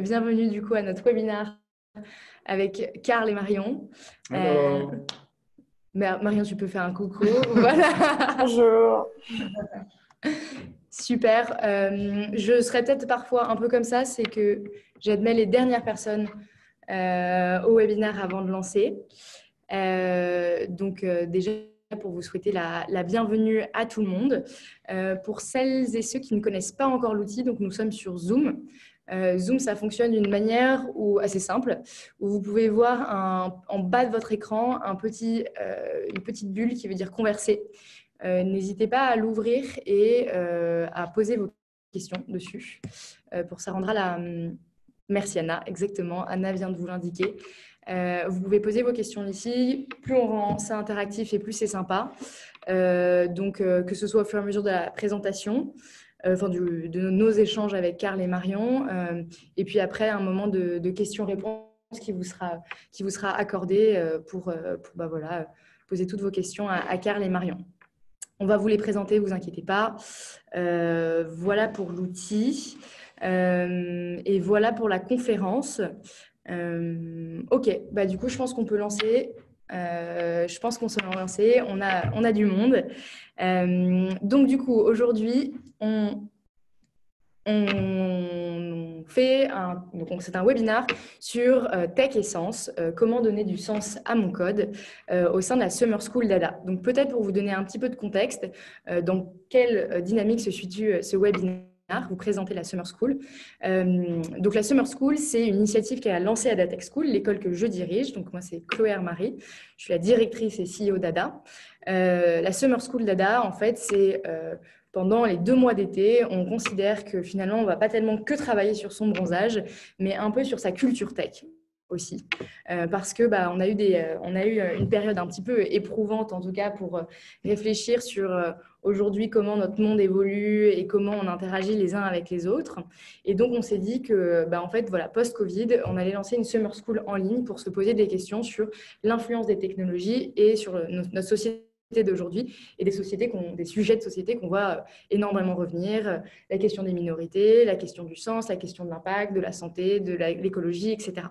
bienvenue du coup à notre webinaire avec Carl et Marion. Euh, Marion, tu peux faire un coucou. voilà. Bonjour. Super. Euh, je serais peut-être parfois un peu comme ça, c'est que j'admets les dernières personnes euh, au webinaire avant de lancer. donc déjà pour vous souhaiter la, la, bienvenue à tout le monde. pour celles et ceux qui ne connaissent pas encore l'outil, donc nous sommes sur Zoom. Euh, Zoom, ça fonctionne d'une manière assez simple, où vous pouvez voir en bas de votre écran euh, une petite bulle qui veut dire converser. Euh, n'hésitez pas à l'ouvrir et à poser vos questions dessus. pour ça rendra la... Merci Anna, exactement. Anna vient de vous l'indiquer. vous pouvez poser vos questions ici. Plus on rend ça interactif et plus c'est sympa. donc, que ce soit au fur et à mesure de la présentation, euh, enfin, de nos échanges avec Carl et Marion. Euh, et puis après, un moment de, questions-réponses qui vous sera, qui vous sera accordé euh, pour, bah, voilà, poser toutes vos questions à, à, Carl et Marion. On va vous les présenter, vous inquiétez pas. voilà pour l'outil. et voilà pour la conférence. ok, bah, du coup, je pense qu'on peut lancer. Je pense qu'on se lancer. On a, on a du monde. donc, du coup, aujourd'hui, on, fait un, c'est un webinaire sur euh, Tech et Sens, euh, comment donner du sens à mon code euh, au sein de la Summer School Dada. Donc peut-être pour vous donner un petit peu de contexte, dans quelle dynamique se situe ce webinaire vous présenter la Summer School. donc la Summer School, c'est une initiative qui a lancé à Tech School, l'école que je dirige. Donc moi, c'est Chloé Marie. Je suis la directrice et CEO Dada. la Summer School Dada, en fait, c'est pendant les deux mois d'été, on considère que finalement, on ne va pas tellement que travailler sur son bronzage, mais un peu sur sa culture tech aussi. Euh, parce que bah, on, a eu des, euh, on a eu une période un petit peu éprouvante, en tout cas, pour euh, réfléchir sur aujourd'hui comment notre monde évolue et comment on interagit les uns avec les autres. Et donc, on s'est dit que, bah, en fait, voilà, post-Covid, on allait lancer une summer school en ligne pour se poser des questions sur l'influence des technologies et sur notre société d'aujourd'hui et des sociétés des sujets de société qu'on voit euh, énormément revenir, euh, la question des minorités, la question du sens, la question de l'impact, de la santé, de l'écologie, etc.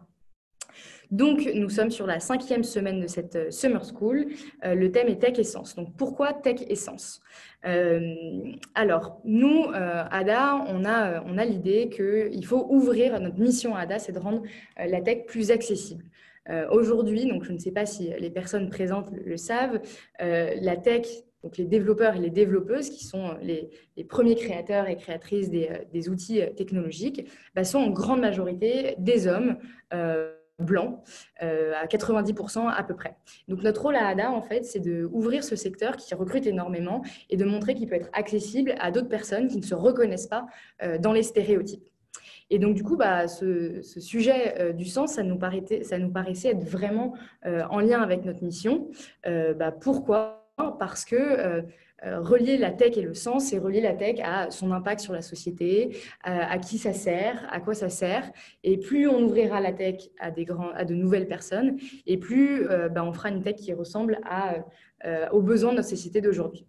Donc, nous sommes sur la cinquième semaine de cette euh, Summer School. le thème est Tech Essence. Donc, pourquoi Tech Essence? Alors, nous, ADA, on a, on a l'idée qu'il faut ouvrir, notre mission à ADA, c'est de rendre la tech plus accessible. Euh, aujourd'hui, donc je ne sais pas si les personnes présentes le, savent, euh, la tech, donc les développeurs et les développeuses, qui sont les, premiers créateurs et créatrices des, euh, outils technologiques, bah, sont en grande majorité des hommes blancs, à 90% à peu près. Donc notre rôle à ADA, en fait, c'est d'ouvrir ce secteur qui recrute énormément et de montrer qu'il peut être accessible à d'autres personnes qui ne se reconnaissent pas dans les stéréotypes. Et donc, du coup, bah, ce, sujet euh, du sens, ça nous, ça nous, paraissait être vraiment euh, en lien avec notre mission. Euh, bah, pourquoi? Parce que relier la tech et le sens, c'est relier la tech à son impact sur la société, à, qui ça sert, à quoi ça sert. Et plus on ouvrira la tech à, des grands, à de nouvelles personnes, et plus bah, on fera une tech qui ressemble aux besoins de notre société d'aujourd'hui.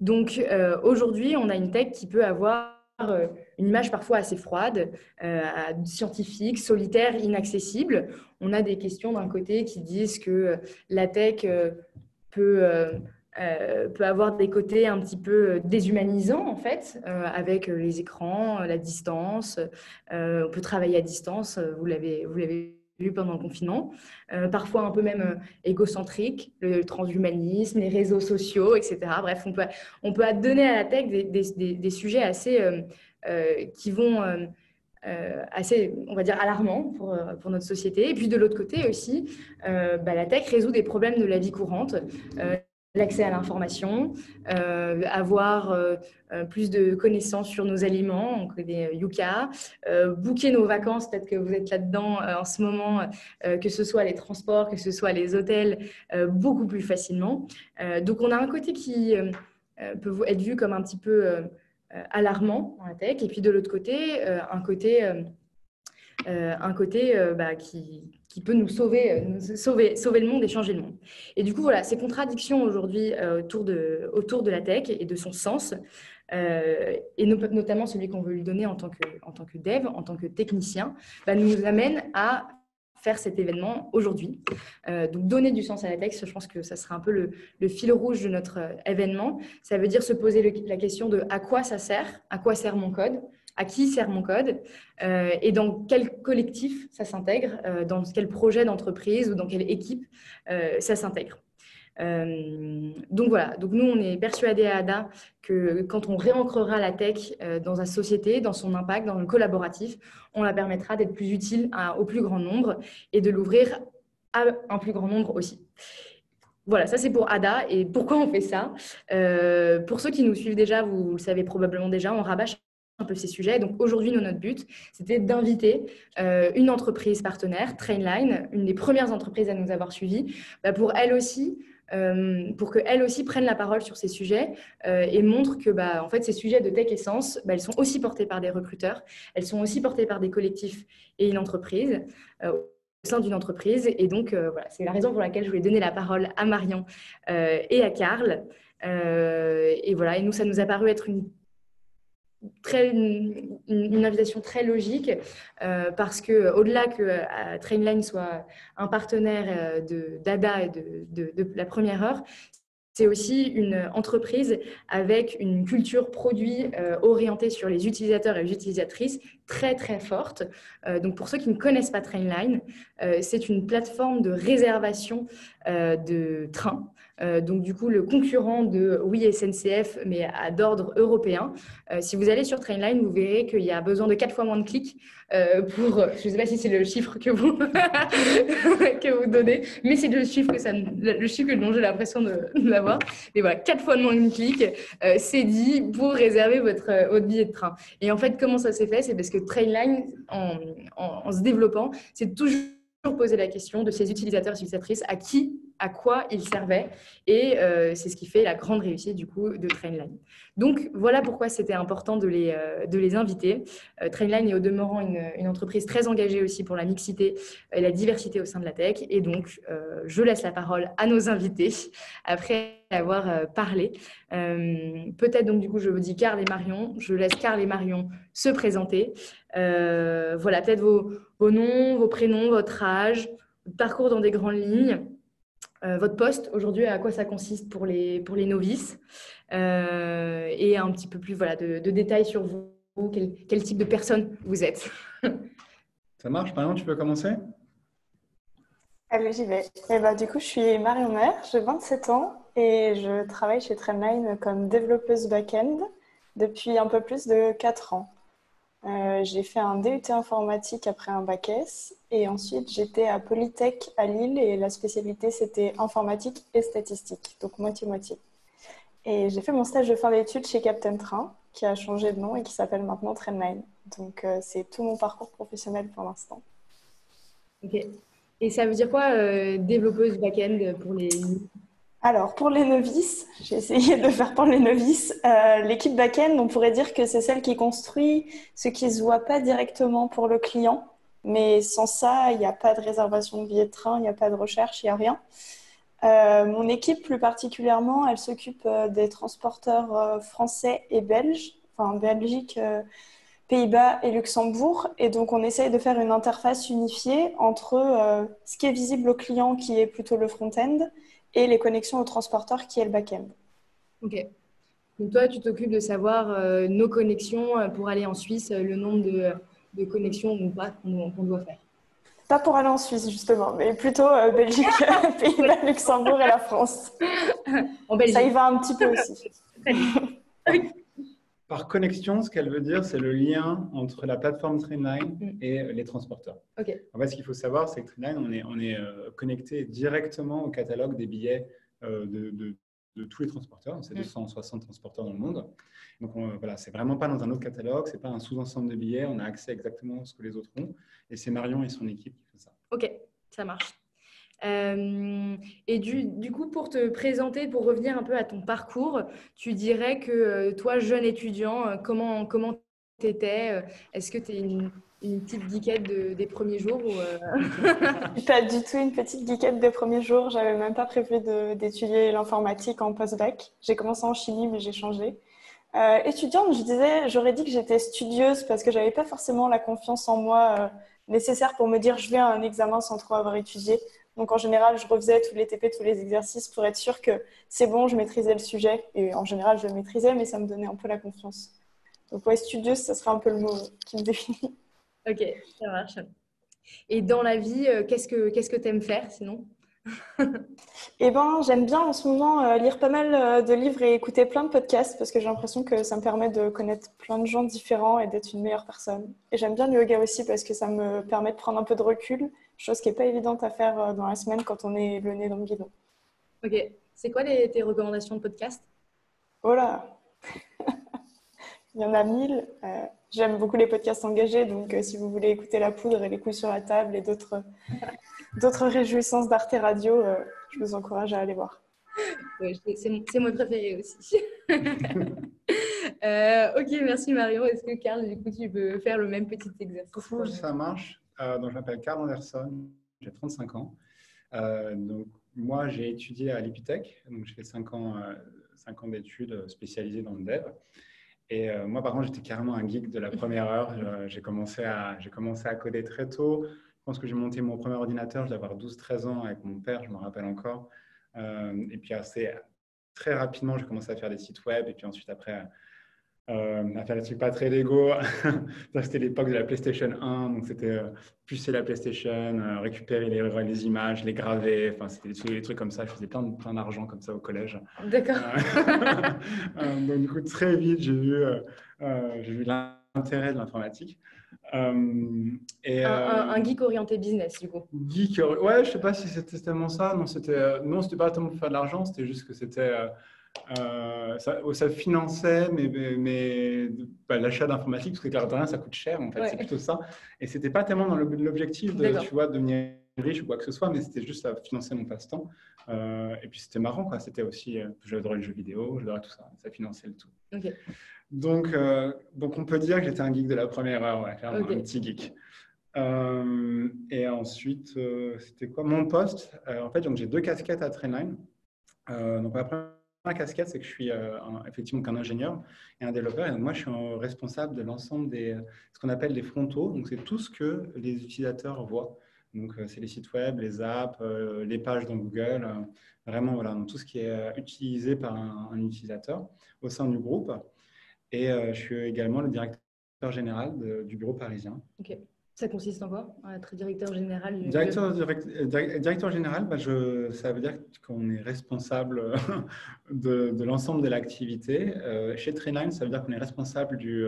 Donc, aujourd'hui, on a une tech qui peut avoir euh, une image parfois assez froide, euh, scientifique, solitaire, inaccessible. On a des questions d'un côté qui disent que euh, la tech peut, peut avoir des côtés un petit peu déshumanisants, en fait, avec les écrans, la distance. on peut travailler à distance, vous l'avez vu pendant le confinement, parfois un peu même égocentrique, le transhumanisme, les réseaux sociaux, etc. Bref, on peut, on peut donner à la tech des, des, sujets assez, qui vont assez, on va dire, alarmants pour, pour, notre société. Et puis de l'autre côté aussi, bah, la tech résout des problèmes de la vie courante l'accès à l'information, euh, avoir euh, euh, plus de connaissances sur nos aliments, on connaît Yuka, booker nos vacances, peut-être que vous êtes là-dedans en ce moment, que ce soit les transports, que ce soit les hôtels, beaucoup plus facilement. donc on a un côté qui peut être vu comme un petit peu alarmant la tech, et puis de l'autre côté, un côté un côté bah, qui, peut nous sauver, nous sauver, sauver le monde et changer le monde. Et du coup, voilà, ces contradictions aujourd'hui autour, de, la tech et de son sens, et notamment celui qu'on veut lui donner en tant que, dev, en tant que technicien, bah, nous amène à faire cet événement aujourd'hui. Euh, donc, donner du sens à la texte, je pense que ça sera un peu le, fil rouge de notre euh, événement. Ça veut dire se poser la question de à quoi ça sert, à quoi sert mon code, à qui sert mon code euh, et dans quel collectif ça s'intègre, dans quel projet d'entreprise ou dans quelle équipe ça s'intègre. Euh, donc voilà, donc nous on est persuadés à ADA que quand on réancrera la tech euh, dans la société, dans son impact, dans le collaboratif, on la permettra d'être plus utile au plus grand nombre et de l'ouvrir à un plus grand nombre aussi. Voilà, ça c'est pour ADA. Et pourquoi on fait ça euh, Pour ceux qui nous suivent déjà, vous le savez probablement déjà, on rabâche un peu ces sujets. Donc aujourd'hui, notre but, c'était d'inviter une entreprise partenaire, Trainline, une des premières entreprises à nous avoir suivis, bah, pour elle aussi euh, pour qu'elles aussi prennent la parole sur ces sujets euh, et montrent que bah, en fait, ces sujets de tech essence, bah, elles sont aussi portés par des recruteurs, elles sont aussi portées par des collectifs et une entreprise. Euh, au sein d'une entreprise. Et donc, voilà, c'est la raison pour laquelle je voulais donner la parole à Marion et à Karl. et voilà, et nous, ça nous a paru être une très, une, invitation très logique euh, parce que au-delà que euh, Trainline soit un partenaire euh, de Dada et de, de, la première heure, c'est aussi une entreprise avec une culture produit orientée sur les utilisateurs et les utilisatrices très très forte. donc pour ceux qui ne connaissent pas Trainline, c'est une plateforme de réservation de trains euh, donc du coup le concurrent de oui SNCF mais à d'ordre européen. Euh, si vous allez sur Trainline, vous verrez qu'il y a besoin de quatre fois moins de clics euh, pour, je ne sais pas si c'est le chiffre que vous que vous donnez, mais c'est le chiffre que ça, le chiffre dont j'ai l'impression de, l'avoir. Mais voilà, quatre fois moins de clics, c'est dit pour réserver votre, votre billet de train. Et en fait, comment ça s'est fait? C'est parce que Trainline, en, en se développant, c'est toujours poser la question de ces utilisateurs et utilisatrices à qui, à quoi ils servaient. Et euh, c'est ce qui fait la grande réussite du coup de Trainline. Donc voilà pourquoi c'était important de les, euh, inviter. Euh, Trainline est au demeurant une, entreprise très engagée aussi pour la mixité et la diversité au sein de la tech. Et donc je laisse la parole à nos invités après avoir parlé. Peut-être donc du coup je vous dis Carl et Marion. Je laisse Carl et Marion se présenter. voilà peut-être vos vos noms, vos prénoms, votre âge, parcours dans des grandes lignes, votre poste aujourd'hui, à quoi ça consiste pour les, pour les novices, euh, et un petit peu plus voilà, de, détails sur vous, quel, quel, type de personne vous êtes? ça marche, Marion, tu peux commencer? Allez, j'y vais. Et eh ben, du coup, je suis Marion Mère, j'ai 27 ans et je travaille chez Trendline comme développeuse back-end depuis un peu plus de 4 ans. Euh, j'ai fait un DUT informatique après un bac S et ensuite j'étais à Polytech à Lille et la spécialité c'était informatique et statistique, donc moitié-moitié. Et j'ai fait mon stage de fin d'études chez Captain Train qui a changé de nom et qui s'appelle maintenant Trainline. Donc euh, c'est tout mon parcours professionnel pour l'instant. Ok. Et ça veut dire quoi euh, développeuse back-end pour les alors, pour les novices, j'ai essayé de faire pour les novices. Euh, l'équipe back-end, on pourrait dire que c'est celle qui construit ce qui ne se voit pas directement pour le client. Mais sans ça, il n'y a pas de réservation de billets de train, il n'y a pas de recherche, il n'y a rien. Euh, mon équipe, plus particulièrement, elle s'occupe euh, des transporteurs français et belges, enfin Belgique, Pays-Bas et Luxembourg. Et donc, on essaye de faire une interface unifiée entre ce qui est visible au client, qui est plutôt le front-end, et les connexions au transporteur qui est le back-end. Ok. Donc toi, tu t'occupes de savoir euh, nos connexions euh, pour aller en Suisse, euh, le nombre de, connexions ou pas qu'on doit faire. Pas pour aller en Suisse, justement, mais plutôt Belgique, Pays-Bas, Luxembourg et la France. En Belgique. Ça y va un petit peu aussi. Par connexion, ce qu'elle veut dire, c'est le lien entre la plateforme Trainline mm. et les transporteurs. En fait, ce qu'il faut savoir, c'est que Trainline, on est, on est euh, connecté directement au catalogue des billets euh, de, de, tous les transporteurs. C'est 260 mm. transporteurs dans le monde. Donc voilà, c'est vraiment pas dans un autre catalogue, c'est pas un sous-ensemble de billets. On a accès exactement à ce que les autres ont. Et c'est Marion et son équipe qui font ça. Ok, ça marche. Euh, et du, coup, pour te présenter, pour revenir un peu à ton parcours, tu dirais que euh, toi, jeune étudiant, euh, comment comment t'étais Est-ce que tu es une une petite geekette des premiers jours ou Pas du tout une petite geekette des premiers jours. J'avais même pas prévu d'étudier l'informatique en post-bac. J'ai commencé en chimie, mais j'ai changé. Étudiante, je disais, j'aurais dit que j'étais studieuse parce que j'avais pas forcément la confiance en moi nécessaire pour me dire je vais à un examen sans trop avoir étudié. Donc en général, je refaisais tous les TP, tous les exercices pour être sûre que c'est bon, je maîtrisais le sujet. Et en général, je le maîtrisais, mais ça me donnait un peu la confiance. Donc ouais, studieuse, ça serait un peu le mot qui me définit. Ok, ça marche. Et dans la vie, euh, qu'est-ce que tu aimes faire sinon? Eh ben, j'aime bien en ce moment euh, lire pas mal euh, de livres et écouter plein de podcasts parce que j'ai l'impression que ça me permet de connaître plein de gens différents et d'être une meilleure personne. Et j'aime bien le yoga aussi parce que ça me permet de prendre un peu de recul, chose qui n'est pas évidente à faire euh, dans la semaine quand on est le nez dans le guidon. Ok. C'est quoi les, tes recommandations de podcast? Voilà. Il y en a mille. J'aime beaucoup les podcasts engagés, donc si vous voulez écouter La Poudre et Les couilles sur la table et d'autres d'autres réjouissances d'Arte Radio, euh, je vous encourage à aller voir. Oui, c'est mon préféré aussi. Euh, ok, merci Marion. Est-ce que Carl, du coup, tu veux faire le même petit exercice Cool, ça marche. Euh, donc, je m'appelle Carl Anderson, j'ai 35 ans. donc, moi, j'ai étudié à l'Epitech, donc j'ai fait 5 ans, 5 ans d'études spécialisées dans le dev. Et moi, par contre, j'étais carrément un geek de la première heure. j'ai commencé, à, commencé à coder très tôt pense que j'ai monté mon premier ordinateur, je devais avoir 12-13 ans avec mon père, je me rappelle encore. Euh, et puis assez, très rapidement, j'ai commencé à faire des sites web. Et puis ensuite, après, euh, à faire des trucs pas très légaux. c'était l'époque de la PlayStation 1, donc c'était euh, pucer la PlayStation, euh, récupérer les, les, images, les graver. Enfin, c'était des, trucs comme ça. Je faisais plein, plein d'argent comme ça au collège. D'accord. donc du coup, très vite, j'ai vu, l'intérêt de l'informatique. Euh, et, un, un, euh, geek orienté business, du coup. Geek, ouais, je sais pas si c'était tellement ça. Non, c'était euh, non, c'était pas tellement pour faire de l'argent. C'était juste que c'était ça, ça, finançait, mais, mais, bah, l'achat d'informatique, parce que clair de rien, ça coûte cher. En fait, c'est plutôt ça. Et c'était pas tellement dans l'objectif de, tu vois, devenir riche ou quoi que ce soit, mais c'était juste à financer mon passe-temps. et puis c'était marrant, quoi. C'était aussi, j'adorais les jeux vidéo, j'adorais tout ça. Ça finançait le tout. Donc, euh, donc, on peut dire que j'étais un geek de la première heure, ouais, un petit geek. Euh, et ensuite, euh, c'était quoi? Mon poste, en fait, j'ai deux casquettes à Trainline. donc, la première casquette, c'est que je suis effectivement qu'un ingénieur et un développeur. Et moi, je suis responsable de l'ensemble des ce qu'on appelle les frontaux. Donc, c'est tout ce que les utilisateurs voient. Donc, c'est les sites web, les apps, les pages dans Google, vraiment voilà, tout ce qui est utilisé par un, utilisateur au sein du groupe. Et euh, je suis également le directeur général du bureau parisien. Ok. Ça consiste en quoi? Être directeur général directeur, directeur, général, bah, je, ça veut dire qu'on est responsable de, de l'ensemble de l'activité. Euh, chez Trainline, ça veut dire qu'on est responsable du,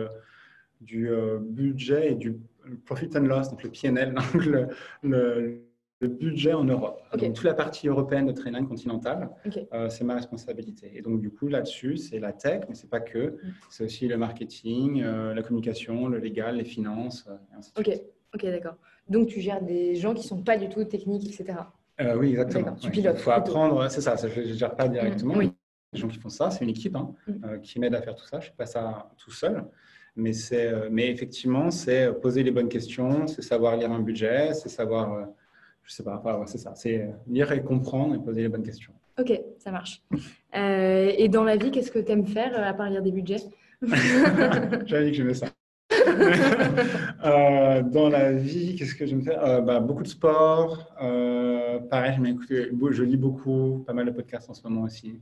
du euh, budget et du profit and loss, donc le PNL, donc le, le le budget en Europe. Donc, toute la partie européenne de Trainline continentale, euh, c'est ma responsabilité. Et donc, du coup, là-dessus, c'est la tech, mais c'est pas que. Mm. C'est aussi le marketing, euh, la communication, le légal, les finances, euh, et ainsi de ok, ok, d'accord. Donc, tu gères des gens qui sont pas du tout techniques, etc. oui, exactement. Tu pilotes. Il faut apprendre, c'est ça, je ne gère pas directement. Mm, oui. Les gens qui font ça, c'est une équipe hein, mm. qui m'aide à faire tout ça. Je ne fais pas ça tout seul. Mais, mais effectivement, c'est poser les bonnes questions, c'est savoir lire un budget, c'est savoir je sais pas, c'est ça, c'est lire et comprendre et poser les bonnes questions. Ok, ça marche. Euh, et dans la vie, qu'est-ce que tu aimes faire euh, à part lire des budgets? J'avais dit que j'aimais ça. euh, dans la vie, qu'est-ce que j'aime faire euh, bah, Beaucoup de sport. pareil, je, je, lis beaucoup, pas mal de podcasts en ce moment aussi.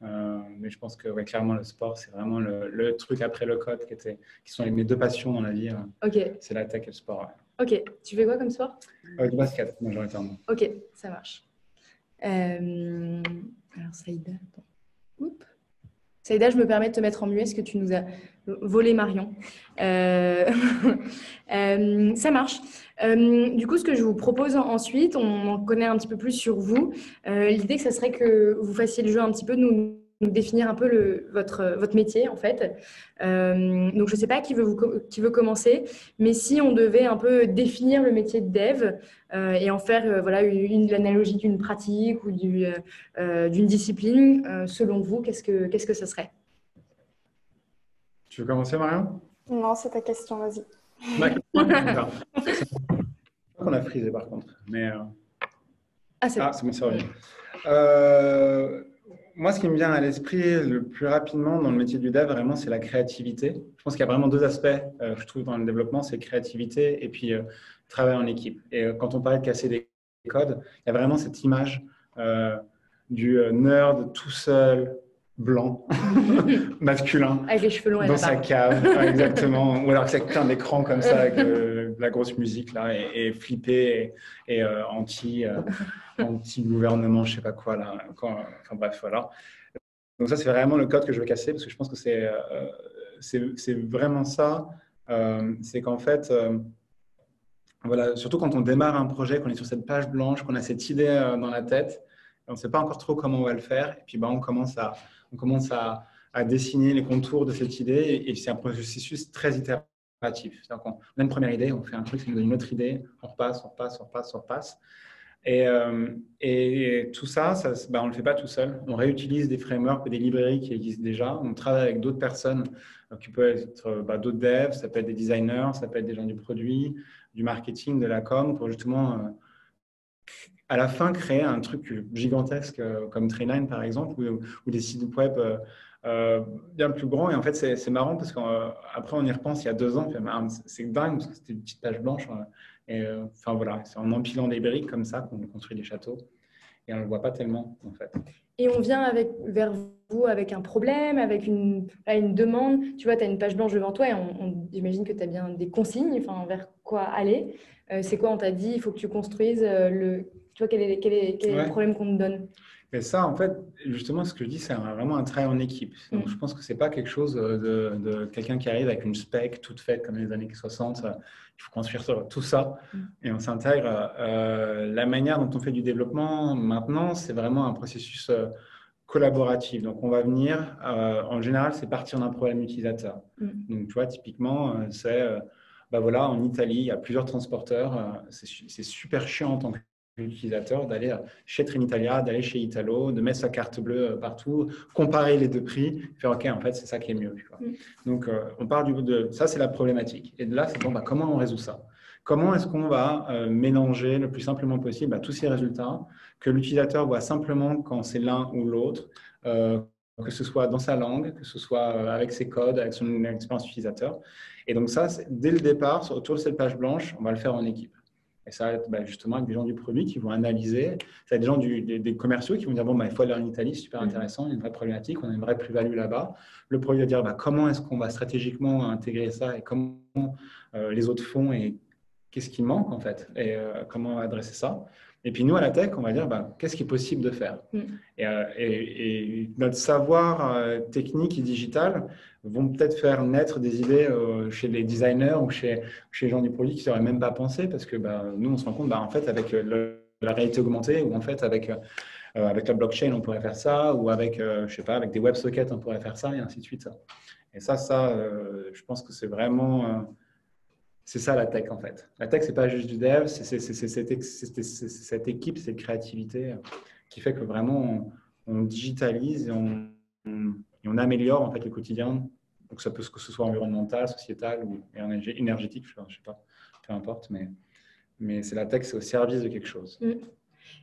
mais je pense que ouais, clairement, le sport, c'est vraiment le, truc après le code qui, était, qui sont mes deux passions dans la vie. Ok. C'est la tech et le sport. Ok. Tu fais quoi comme sport? Euh, Du basket, majoritairement. Ok, ça marche. Euh, alors, Saïda, attends. Saïda, je me permets de te mettre en muet parce que tu nous as volé Marion. Euh, ça marche. du coup, ce que je vous propose ensuite, on en connaît un petit peu plus sur vous. L'idée, ce serait que vous fassiez le jeu un petit peu nous nous définir un peu le, votre, votre métier en fait. Euh, donc je ne sais pas qui veut, vous, qui veut commencer, mais si on devait un peu définir le métier de dev euh, et en faire euh, voilà, une, l'analogie d'une pratique ou du, d'une discipline, selon vous, qu'est-ce que, qu'est-ce que ça serait? Tu veux commencer Marion? Non, c'est ta question, vas-y. On a frisé par contre. Mais, euh, Ah, c'est ah, bon, ça revient. Euh, moi, ce qui me vient à l'esprit le plus rapidement dans le métier du dev, vraiment, c'est la créativité. Je pense qu'il y a vraiment deux aspects, euh, je trouve, dans le développement, c'est créativité et puis travail en équipe. Et quand on parle de casser des codes, il y a vraiment cette image du nerd tout seul, blanc, masculin, avec les cheveux longs dans sa cave, exactement, ou alors c'est un écran comme ça avec euh, la grosse musique là et, flippé et, euh, anti euh, anti gouvernement, je sais pas quoi là, enfin bref voilà. Donc ça c'est vraiment le code que je veux casser parce que je pense que c'est c'est vraiment ça, c'est qu'en fait voilà, surtout quand on démarre un projet, qu'on est sur cette page blanche, qu'on a cette idée dans la tête, on ne sait pas encore trop comment on va le faire, et puis bah, on commence à, on commence à, dessiner les contours de cette idée et, c'est un processus très itératif. On, a une première idée, on fait un truc, ça nous donne une autre idée, on repasse, on repasse, on repasse, on repasse. Et, euh, tout ça, bah, on ne le fait pas tout seul. On réutilise des frameworks et des librairies qui existent déjà. On travaille avec d'autres personnes euh, qui peuvent être bah, d'autres devs, ça peut être des designers, ça peut être des gens du produit, du marketing, de la com, pour justement euh, à la fin créer un truc gigantesque euh, comme Tree9 par exemple, ou, des sites web euh, euh, bien plus grands. Et en fait, c'est marrant parce qu'après, on y repense il y a deux ans, c'est dingue parce que c'était une petite page blanche. et enfin voilà, c'est en empilant des briques comme ça qu'on construit des châteaux. Et on ne le voit pas tellement en fait. Et on vient avec, vers vous avec un problème, avec une, une demande. Tu vois, tu as une page blanche devant toi et on, j'imagine que tu as bien des consignes, enfin, vers quoi aller. c'est quoi On t'a dit, il faut que tu construises le, tu vois, quel est, quel est, quel est le problème qu'on nous donne? Et ça, en fait, justement, ce que je dis, c'est vraiment un travail en équipe. Donc, mm. je pense que c'est pas quelque chose de, de quelqu'un qui arrive avec une spec toute faite comme les années 60. Il faut construire tout ça mm. et on s'intègre. Euh, la manière dont on fait du développement maintenant, c'est vraiment un processus euh, collaboratif. Donc, on va venir, euh, en général, c'est partir d'un problème utilisateur. Mm. Donc, tu vois, typiquement, c'est, bah voilà, en Italie, il y a plusieurs transporteurs. c'est super chiant en tant que l'utilisateur d'aller chez Trinitalia, d'aller chez Italo, de mettre sa carte bleue euh, partout, comparer les deux prix, faire OK, en fait, c'est ça qui est mieux. Mm. Donc, euh, on part du de ça, c'est la problématique. Et de là, c'est bon, bah, comment on résout ça? Comment est-ce qu'on va euh, mélanger le plus simplement possible bah, tous ces résultats que l'utilisateur voit simplement quand c'est l'un ou l'autre que ce soit dans sa langue, que ce soit avec ses codes, avec son expérience utilisateur? Et donc ça, dès le départ, autour de cette page blanche, on va le faire en équipe. Et ça va être bah, justement avec des gens du produit qui vont analyser. Ça va être des gens des, commerciaux qui vont dire bon, bah, il faut aller en Italie, c'est super mm. intéressant, il y a une vraie problématique, on a une vraie plus-value là-bas. Le produit va dire bah, comment est-ce qu'on va stratégiquement intégrer ça et comment euh, les autres font et qu'est-ce qui manque en fait et euh, comment adresser ça. Et puis nous, à la tech, on va dire, bah, qu'est-ce qui est possible de faire mm. euh, et, notre savoir euh, technique et digital vont peut-être faire naître des idées euh, chez les designers ou chez, chez les gens du produit qui n'auraient même pas pensé, parce que bah, nous, on se rend compte, bah, en fait, avec la réalité augmentée, ou en fait, avec, avec la blockchain, on pourrait faire ça, ou avec, je sais pas, avec des WebSockets, on pourrait faire ça, et ainsi de suite. Et ça, ça je pense que c'est vraiment c'est ça la tech en fait. La tech, c'est pas juste du dev, c'est cette, équipe, cette créativité qui fait que vraiment on, digitalise et on, améliore en fait le quotidien. Donc ça peut que ce soit environnemental, sociétal ou énergétique, je sais pas, peu importe, mais, c'est la tech, c'est au service de quelque chose. Mm.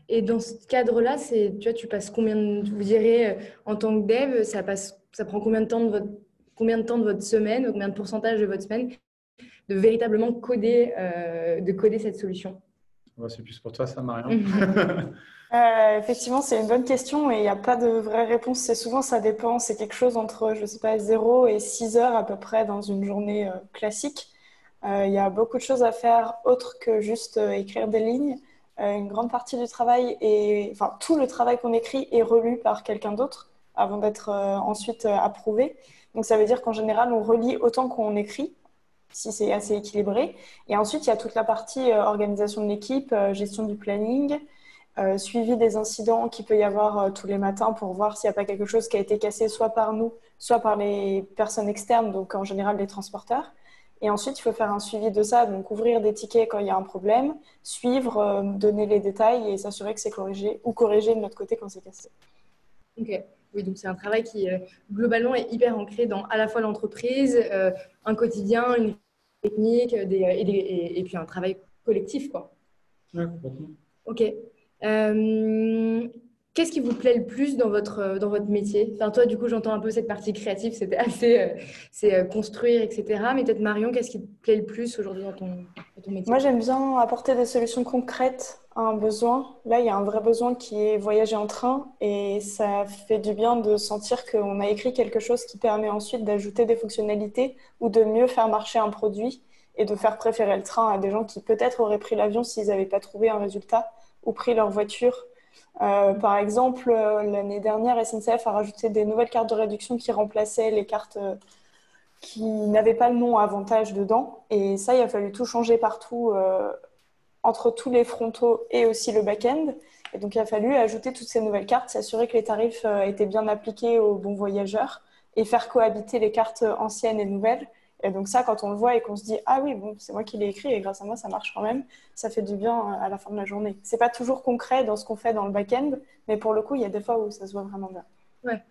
Et dans ce cadre-là, tu tu passes combien, de, vous direz, euh, en tant que dev, ça prend combien de temps de votre, combien de temps de votre semaine, combien de pourcentage de votre semaine? De véritablement coder, euh, de coder cette solution C'est plus pour toi, ça, Marianne. euh, effectivement, c'est une bonne question et il n'y a pas de vraie réponse. C'est souvent, ça dépend. C'est quelque chose entre, je ne sais pas, 0 et 6 heures à peu près dans une journée euh, classique. Euh, il y a beaucoup de choses à faire autre que juste écrire des lignes. une grande partie du travail, et enfin tout le travail qu'on écrit est relu par quelqu'un d'autre avant d'être ensuite approuvé. Donc ça veut dire qu'en général, on relit autant qu'on écrit si c'est assez équilibré. Et ensuite, il y a toute la partie euh, organisation de l'équipe, euh, gestion du planning, euh, suivi des incidents qu'il peut y avoir tous les matins pour voir s'il n'y a pas quelque chose qui a été cassé soit par nous, soit par les personnes externes, donc en général les transporteurs. Et ensuite, il faut faire un suivi de ça, donc ouvrir des tickets quand il y a un problème, suivre, donner les détails et s'assurer que c'est corrigé ou corrigé de notre côté quand c'est cassé. Oui, donc c'est un travail qui globalement est hyper ancré dans à la fois l'entreprise, un quotidien, une techniques et, puis un travail collectif. Quoi. Ok. Qu'est-ce qui vous plaît le plus dans votre, dans votre métier? Enfin, Toi, du coup, j'entends un peu cette partie créative, c'était assez euh, c'est euh, construire, etc. Mais peut-être Marion, qu'est-ce qui te plaît le plus aujourd'hui dans ton, métier? Moi, j'aime bien apporter des solutions concrètes un besoin. Là, il y a un vrai besoin qui est voyager en train et ça fait du bien de sentir qu'on a écrit quelque chose qui permet ensuite d'ajouter des fonctionnalités ou de mieux faire marcher un produit et de faire préférer le train à des gens qui peut-être auraient pris l'avion s'ils n'avaient pas trouvé un résultat ou pris leur voiture euh, par exemple, euh, l'année dernière, SNCF a rajouté des nouvelles cartes de réduction qui remplaçaient les cartes euh, qui n'avaient pas le nom avantage dedans. Et ça, il a fallu tout changer partout entre tous les frontaux et aussi le back-end. Et donc, il a fallu ajouter toutes ces nouvelles cartes, s'assurer que les tarifs étaient bien appliqués aux bons voyageurs et faire cohabiter les cartes anciennes et nouvelles. Et donc ça, quand on le voit et qu'on se dit ah oui bon c'est moi qui l'ai écrit et grâce à moi ça marche quand même, ça fait du bien euh, à la fin de la journée. C'est pas toujours concret dans ce qu'on fait dans le back-end, mais pour le coup il y a des fois où ça se voit vraiment bien. Ouais.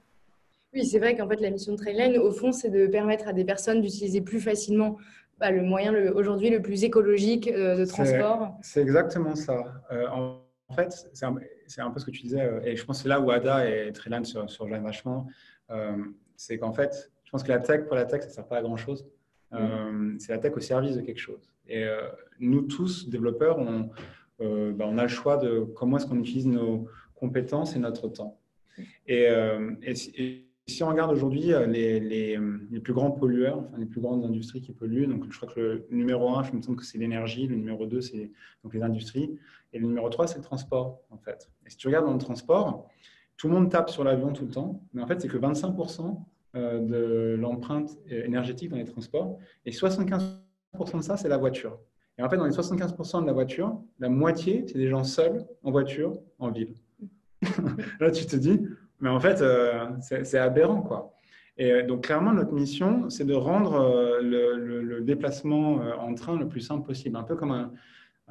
Oui, c'est vrai qu'en fait la mission de Trainline au fond c'est de permettre à des personnes d'utiliser plus facilement bah, le moyen aujourd'hui le plus écologique euh, de transport. C'est exactement ça. Euh, en, fait c'est un, peu ce que tu disais et je pense que c'est là où Ada et se, se rejoignent vachement. c'est qu'en fait je pense que la tech pour la tech ça sert pas à grand chose. Euh, c'est la tech au service de quelque chose. Et euh, nous tous, développeurs, on, euh, bah, on, a le choix de comment est-ce qu'on utilise nos compétences et notre temps. Et, si on regarde aujourd'hui les, les, les, plus grands pollueurs, les plus grandes industries qui polluent, donc je crois que le numéro un, je me semble que c'est l'énergie, le numéro deux, c'est donc les industries, et le numéro trois, c'est le transport, en fait. Et si tu regardes dans le transport, tout le monde tape sur l'avion tout le temps, mais en fait, c'est que 25% euh, de l'empreinte énergétique dans les transports. Et 75% de ça, c'est la voiture. Et en fait, dans les 75% de la voiture, la moitié, c'est des gens seuls en voiture en ville. Là, tu te dis, mais en fait, euh, c'est aberrant, quoi. Et euh, donc, clairement, notre mission, c'est de rendre le, déplacement en train le plus simple possible. Un peu comme un.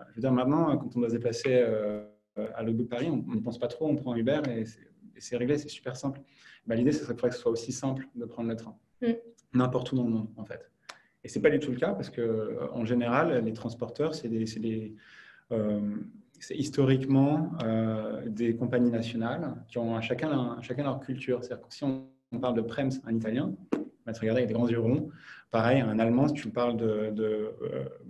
Je veux dire, maintenant, quand on doit se déplacer à l'autre bout de Paris, on ne pense pas trop, on prend Uber et c'est réglé, c'est super simple. Bah, l'idée, ce serait que ce soit aussi simple de prendre le train, mm. n'importe où dans le monde, en fait. Et ce n'est pas du tout le cas, parce qu'en euh, général, les transporteurs, c'est euh, historiquement euh, des compagnies nationales qui ont chacun, leur culture. C'est-à-dire que si on, parle de Prems, un italien, va te regarder avec des grands yeux ronds. Pareil, un Allemand, si tu parles de, de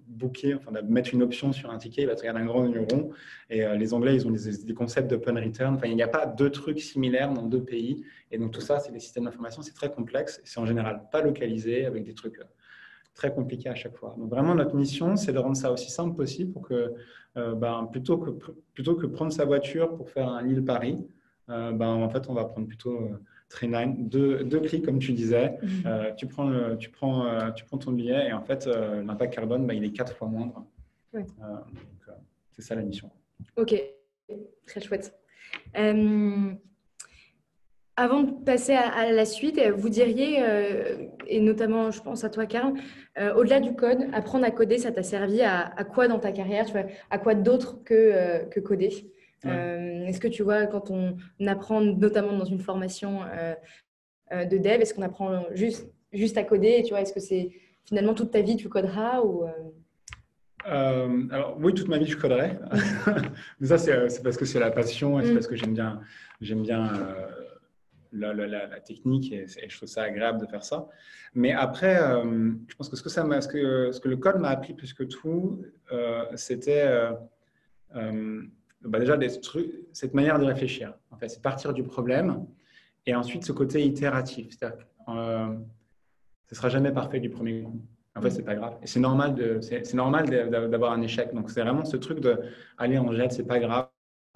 booker, enfin de mettre une option sur un ticket, il va te regarder un grand yeux rond. Et les Anglais, ils ont des, concepts d'open return. Enfin, il n'y a pas deux trucs similaires dans deux pays. Et donc tout ça, c'est des systèmes d'information, c'est très complexe. C'est en général pas localisé avec des trucs euh, très compliqués à chaque fois. Donc vraiment, notre mission, c'est de rendre ça aussi simple possible pour que, euh, ben, plutôt que plutôt que prendre sa voiture pour faire un Lille-Paris, euh, ben, en fait, on va prendre plutôt euh, Trainline, deux, deux, clics comme tu disais. Mhm. tu, prends le, tu, prends, tu prends ton billet et en fait, l'impact carbone, ben, il est quatre fois moindre. c'est ça la mission. Ok, très chouette. Avant de passer à, la suite, vous diriez, euh, et notamment je pense à toi Karl, euh, au-delà du code, apprendre à coder, ça t'a servi à, quoi dans ta carrière tu vois, À quoi d'autre que, euh, que coder? Est-ce que tu vois, quand on apprend notamment dans une formation de dev, est-ce qu'on apprend juste, juste à coder tu vois, Est-ce que c'est finalement toute ta vie tu coderas ou, alors oui, toute ma vie je coderai. Mais ça c'est parce que c'est la passion et c'est mm. parce que j'aime bien, j'aime bien la, technique et, je trouve ça agréable de faire ça. Mais après, euh, je pense que ce que, le code m'a appris plus que tout, euh, c'était euh, bah déjà cette manière de réfléchir. En fait, c'est partir du problème et ensuite ce côté itératif. C'est-à-dire ce sera jamais parfait du premier coup. En fait, c'est pas grave. Et c'est normal, c'est, normal d'avoir un échec. Donc, c'est vraiment ce truc de aller en jet, c'est pas grave,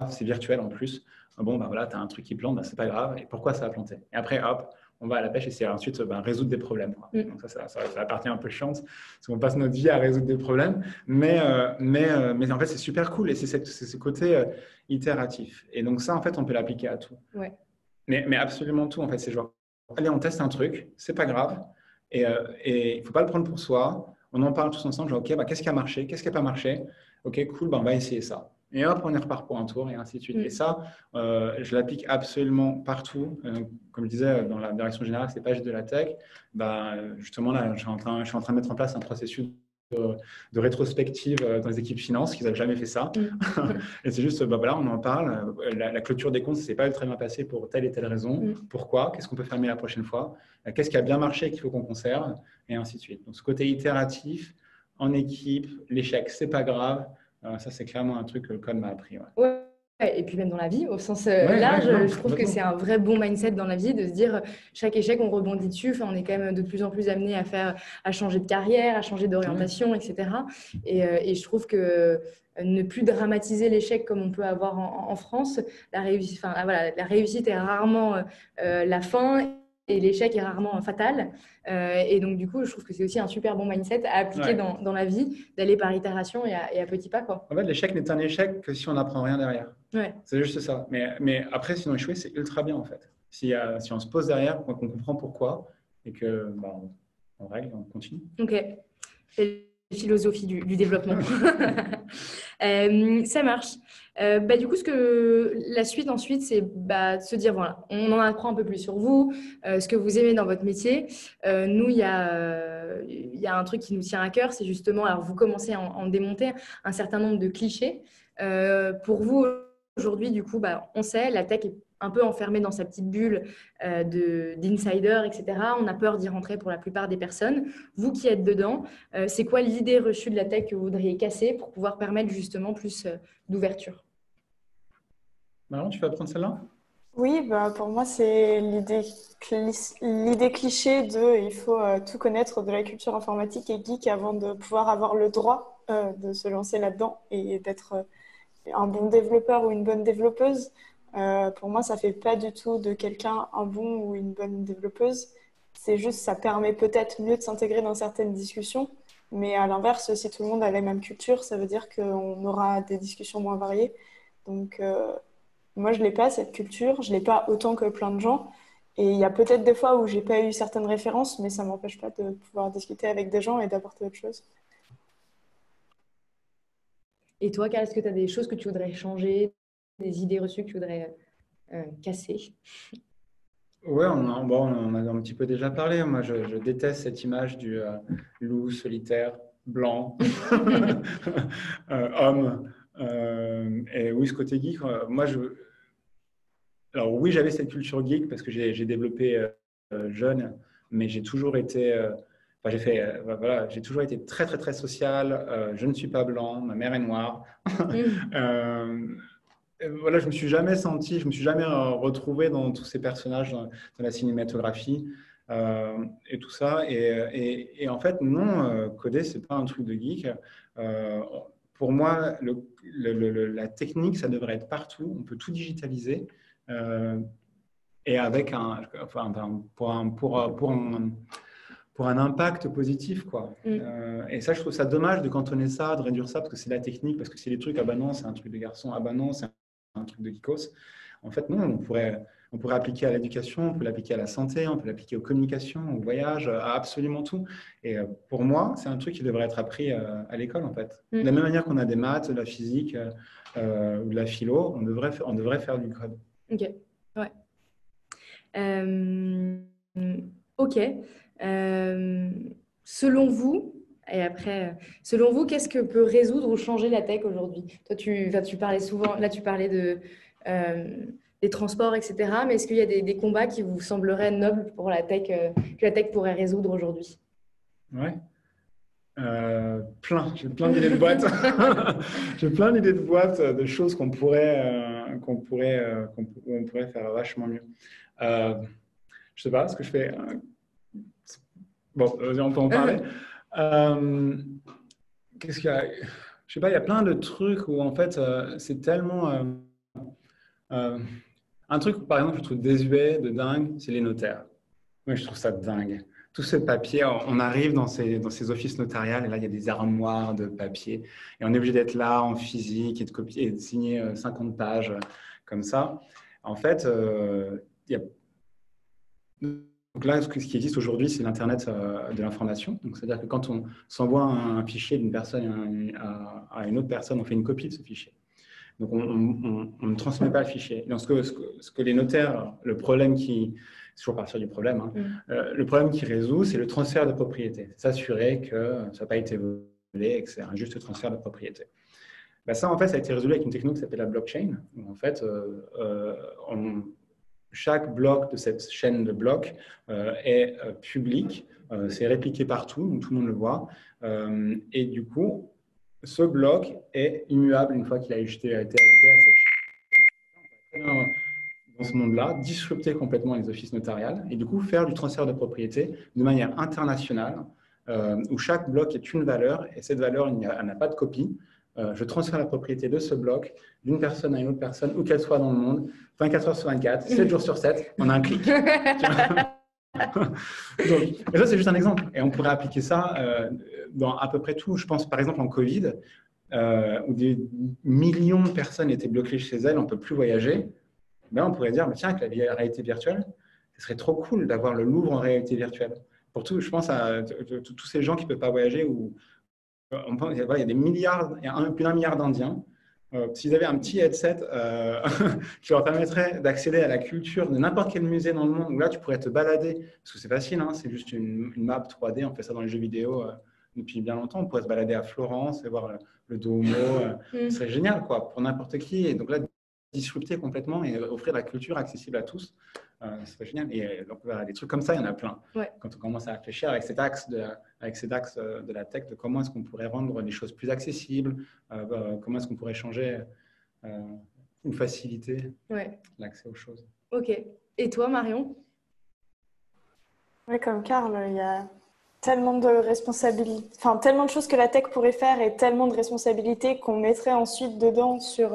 c'est virtuel en plus. Ah bon, ben voilà, tu as un truc qui plante, ben, c'est pas grave. Et pourquoi ça a planté? Et après, hop, on va à la pêche et c'est ensuite ben, résoudre des problèmes. Mm. Donc ça, ça, ça, partie un peu chiante, parce qu'on passe notre vie à résoudre des problèmes. Mais, euh, mais, euh, mais en fait, c'est super cool et c'est ce côté euh, itératif. Et donc ça, en fait, on peut l'appliquer à tout. Ouais. Mais, mais, absolument tout, en fait. C'est genre, allez, on teste un truc, c'est pas grave. Et il ne faut pas le prendre pour soi. On en parle tous ensemble, genre, OK, bah, qu'est-ce qui a marché? Qu'est-ce qui n'a pas marché? OK, cool, bah, on va essayer ça et hop, on y repart pour un tour, et ainsi de suite. Mm. Et ça, euh, je l'applique absolument partout. Euh, comme je disais, dans la direction générale, c'est pas juste de la tech. Bah, justement, là, je suis, en train, je suis en train de mettre en place un processus de, rétrospective dans les équipes finances, qu'ils n'avaient jamais fait ça. Mm. et c'est juste, bah voilà, on en parle. La, clôture des comptes, ce n'est pas très bien passé pour telle et telle raison. Mm. Pourquoi? Qu'est-ce qu'on peut mieux la prochaine fois? Qu'est-ce qui a bien marché qu'il faut qu'on conserve? Et ainsi de suite. Donc, ce côté itératif, en équipe, l'échec, c'est pas grave. Ça, c'est clairement un truc que le code m'a appris. Ouais et puis même dans la vie, au sens euh, large, je trouve que c'est un vrai bon mindset dans la vie de se dire chaque échec, on rebondit dessus. Enfin, on est quand même de plus en plus amené à faire, à changer de carrière, à changer d'orientation, etc. Et, euh, et, je trouve que euh, ne plus dramatiser l'échec comme on peut avoir en, France, la réussite, enfin, voilà, la réussite est rarement la fin et l'échec est rarement fatal. Euh, et donc, du coup, je trouve que c'est aussi un super bon mindset à appliquer dans, dans, la vie, d'aller par itération et à, et à, petits pas. Quoi. En fait, l'échec n'est un échec que si on n'apprend rien derrière. Ouais. C'est juste ça. Mais, mais après, si on échoue, c'est ultra bien en fait. Si, euh, si on se pose derrière, qu'on comprend pourquoi et que bah, on, règle, on continue. Ok. C'est la philosophie du, du développement. euh, ça marche. Euh, bah, du coup, ce que la suite ensuite, c'est bah, de se dire voilà, on en apprend un peu plus sur vous, euh, ce que vous aimez dans votre métier. Nous, il y, a, y a un truc qui nous tient à cœur, c'est justement, alors vous commencez à en, démonter un certain nombre de clichés. pour vous, aujourd'hui, du coup, bah, on sait, la tech est un peu enfermée dans sa petite bulle d'insider, etc. On a peur d'y rentrer pour la plupart des personnes. Vous qui êtes dedans, c'est quoi l'idée reçue de la tech que vous voudriez casser pour pouvoir permettre justement plus d'ouverture? Marion, tu vas prendre celle-là? Oui, bah, pour moi, c'est l'idée cliché de il faut euh, tout connaître de la culture informatique et geek avant de pouvoir avoir le droit euh, de se lancer là-dedans et d'être euh, un bon développeur ou une bonne développeuse. Pour moi, ça fait pas du tout de quelqu'un un bon ou une bonne développeuse. C'est juste, ça permet peut-être mieux de s'intégrer dans certaines discussions. Mais à l'inverse, si tout le monde a la même culture, ça veut dire qu'on aura des discussions moins variées. Donc, moi, je n'ai pas cette culture, je ne l'ai pas autant que plein de gens. Et il y a peut-être des fois où j'ai pas eu certaines références, mais ça ne m'empêche pas de pouvoir discuter avec des gens et d'apporter autre chose. Et toi, Carl, est-ce que tu as des choses que tu voudrais changer, des idées reçues que tu voudrais euh, casser? Oui, on, bon, on a un petit peu déjà parlé. Moi, je, déteste cette image du euh, loup solitaire, blanc, euh, homme. et oui, ce côté geek, moi, je, alors oui, j'avais cette culture geek parce que j'ai développé jeune, mais j'ai toujours été, euh, j'ai fait, euh, voilà, j'ai toujours été très très très social. je ne suis pas blanc, ma mère est noire. voilà, je me suis jamais senti, je me suis jamais retrouvé dans tous ces personnages dans, la cinématographie. et tout ça. Et, et, en fait, non, coder, c'est pas un truc de geek. pour moi, le, la technique, ça devrait être partout. On peut tout digitaliser. Euh, et avec un, enfin, pour un, pour, pour un, pour un impact positif. Quoi. Mm. Euh, et ça, je trouve ça dommage de cantonner ça, de réduire ça, parce que c'est la technique, parce que c'est les trucs, ah bah non, c'est un truc de garçon, ah bah non, c'est un truc de geekos. En fait, non, on pourrait, on pourrait appliquer à l'éducation, on peut l'appliquer à la santé, on peut l'appliquer aux communications, au voyage, à absolument tout. Et euh, pour moi, c'est un truc qui devrait être appris à l'école, en fait. Mm. De la même manière qu'on a des maths, de la physique ou de la philo, on devrait, on devrait faire du code. Ok, ouais. Euh, ok. Euh, selon vous, et après, selon vous, qu'est-ce que peut résoudre ou changer la tech aujourd'hui? Toi, tu, tu parlais souvent, là, tu parlais de, euh, des transports, etc. Mais est-ce qu'il y a des, combats qui vous sembleraient nobles pour la tech, que la tech pourrait résoudre aujourd'hui? Ouais. plein, j'ai plein d'idées de boîtes. j'ai plein d'idées de boîtes, de choses qu'on pourrait, qu'on pourrait, euh, qu'on on pourrait faire vachement mieux. Euh, je sais pas ce que je fais. Euh, bon, on peut en parler. Qu'est-ce qu'il y a? Je sais pas, il y a plein de trucs où en fait c'est tellement. un truc, par exemple, je trouve désuet, de dingue, c'est les notaires. Moi, je trouve ça dingue tout ce papier, on arrive dans ces, dans ces offices notariales et là, il y a des armoires de papier et on est obligé d'être là en physique et de copier et de signer 50 pages comme ça. En fait, euh, il y a... Donc là, ce qui existe aujourd'hui, c'est l'Internet euh, de l'information. Donc, c'est-à-dire que quand on s'envoie un, fichier d'une personne à, une autre personne, on fait une copie de ce fichier. Donc, on, ne transmet pas le fichier. Donc, ce que, ce que, les notaires, le problème qui, c'est toujours partir du problème, hein, mm. euh, le problème qui résout, c'est le transfert de propriété. S'assurer que ça n'a pas été et que c'est un juste transfert de propriété. Bah, ça, en fait, ça a été résolu avec une technologie qui s'appelle la blockchain. en fait, chaque bloc de cette chaîne de blocs est public, c'est répliqué partout, donc tout le monde le voit. et du coup, ce bloc est immuable une fois qu'il a été ajouté à cette chaîne dans ce monde-là, disrupter complètement les offices notariales et du coup faire du transfert de propriété de manière internationale euh, où chaque bloc est une valeur et cette valeur, n'a pas de copie. Euh, je transfère la propriété de ce bloc d'une personne à une autre personne, où qu'elle soit dans le monde, 24 heures sur 24, 7 jours sur 7, on a un clic. Donc, ça, c'est juste un exemple. Et on pourrait appliquer ça euh, dans à peu près tout. Je pense par exemple en Covid, où des millions de personnes étaient bloquées chez elles, on ne peut plus voyager ben, on pourrait dire, mais tiens, avec la réalité virtuelle, ce serait trop cool d'avoir le Louvre en réalité virtuelle. Pour tout, je pense à tous ces gens qui ne peuvent pas voyager, ou on pense, il y a des milliards, il y a plus d'un milliard d'Indiens. Euh, s'ils avaient un petit headset euh, qui leur permettrait d'accéder à la culture de n'importe quel musée dans le monde, où là tu pourrais te balader, parce que c'est facile, hein, c'est juste une, map 3D, on fait ça dans les jeux vidéo euh, depuis bien longtemps, on pourrait se balader à Florence et voir le, Duomo, mm. ce serait génial quoi, pour n'importe qui. Et donc là, disrupter complètement et offrir la culture accessible à tous. Euh, c'est génial. Et donc, des trucs comme ça, il y en a plein. Quand on commence à réfléchir avec cet axe de, avec cet axe euh, de la tech, de comment est-ce qu'on pourrait rendre les choses plus accessibles, euh, bah, comment est-ce qu'on pourrait changer ou faciliter l'accès aux choses. Ok. Et toi, Marion? Oui, comme Karl, il y a tellement de responsabilités, enfin tellement de choses que la tech pourrait faire et tellement de responsabilités qu'on mettrait ensuite dedans sur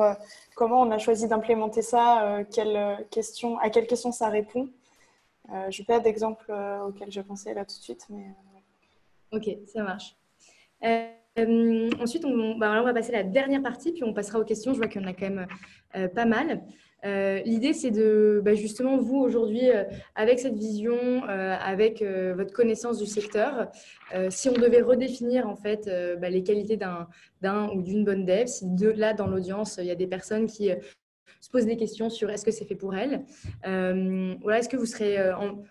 comment on a choisi d'implémenter ça, euh, quelle question, à quelles questions ça répond. Euh, je n'ai pas d'exemple euh, auquel je pensais là tout de suite. Mais, Ok, ça marche. ensuite, on, bah, on, va passer à la dernière partie, puis on passera aux questions. Je vois qu'il y en a quand même pas mal. Euh, l'idée, c'est de bah, justement, vous, aujourd'hui, euh, avec cette vision, euh, avec votre connaissance du secteur, si on devait redéfinir en fait bah, les qualités d'un ou d'une bonne dev, si de, là, dans l'audience, il y a des personnes qui se posent des questions sur est-ce que c'est fait pour elles, voilà, est-ce que vous serez en,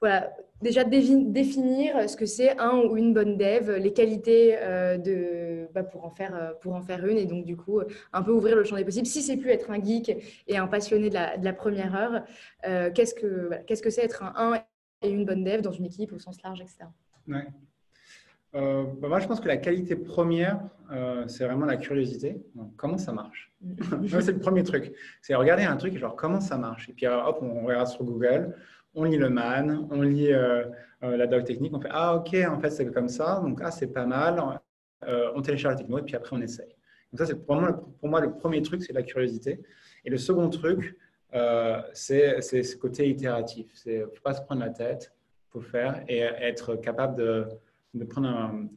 voilà, déjà définir ce que c'est un ou une bonne dev, les qualités euh, de, bah, pour, en faire, euh, pour en faire une, et donc du coup, un peu ouvrir le champ des possibles. Si c'est plus être un geek et un passionné de la, de la première heure, euh, qu'est-ce que qu'est-ce que c'est être un, un et une bonne dev dans une équipe au sens large, etc. Ouais. Bah, moi, je pense que la qualité première, c'est vraiment la curiosité. comment ça marche? Mm. C'est le premier truc. C'est regarder un truc, genre comment ça marche? Et puis hop, on regarde sur Google, on lit le man, on lit euh, euh, la doc technique, on fait ah ok en fait c'est comme ça, donc ah c'est pas mal, euh, on télécharge la techno et puis après on essaye. Donc ça c'est pour moi, pour moi le premier truc c'est la curiosité et le second truc c'est ce côté itératif, c'est faut pas se prendre la tête, faut faire et être capable de, de prendre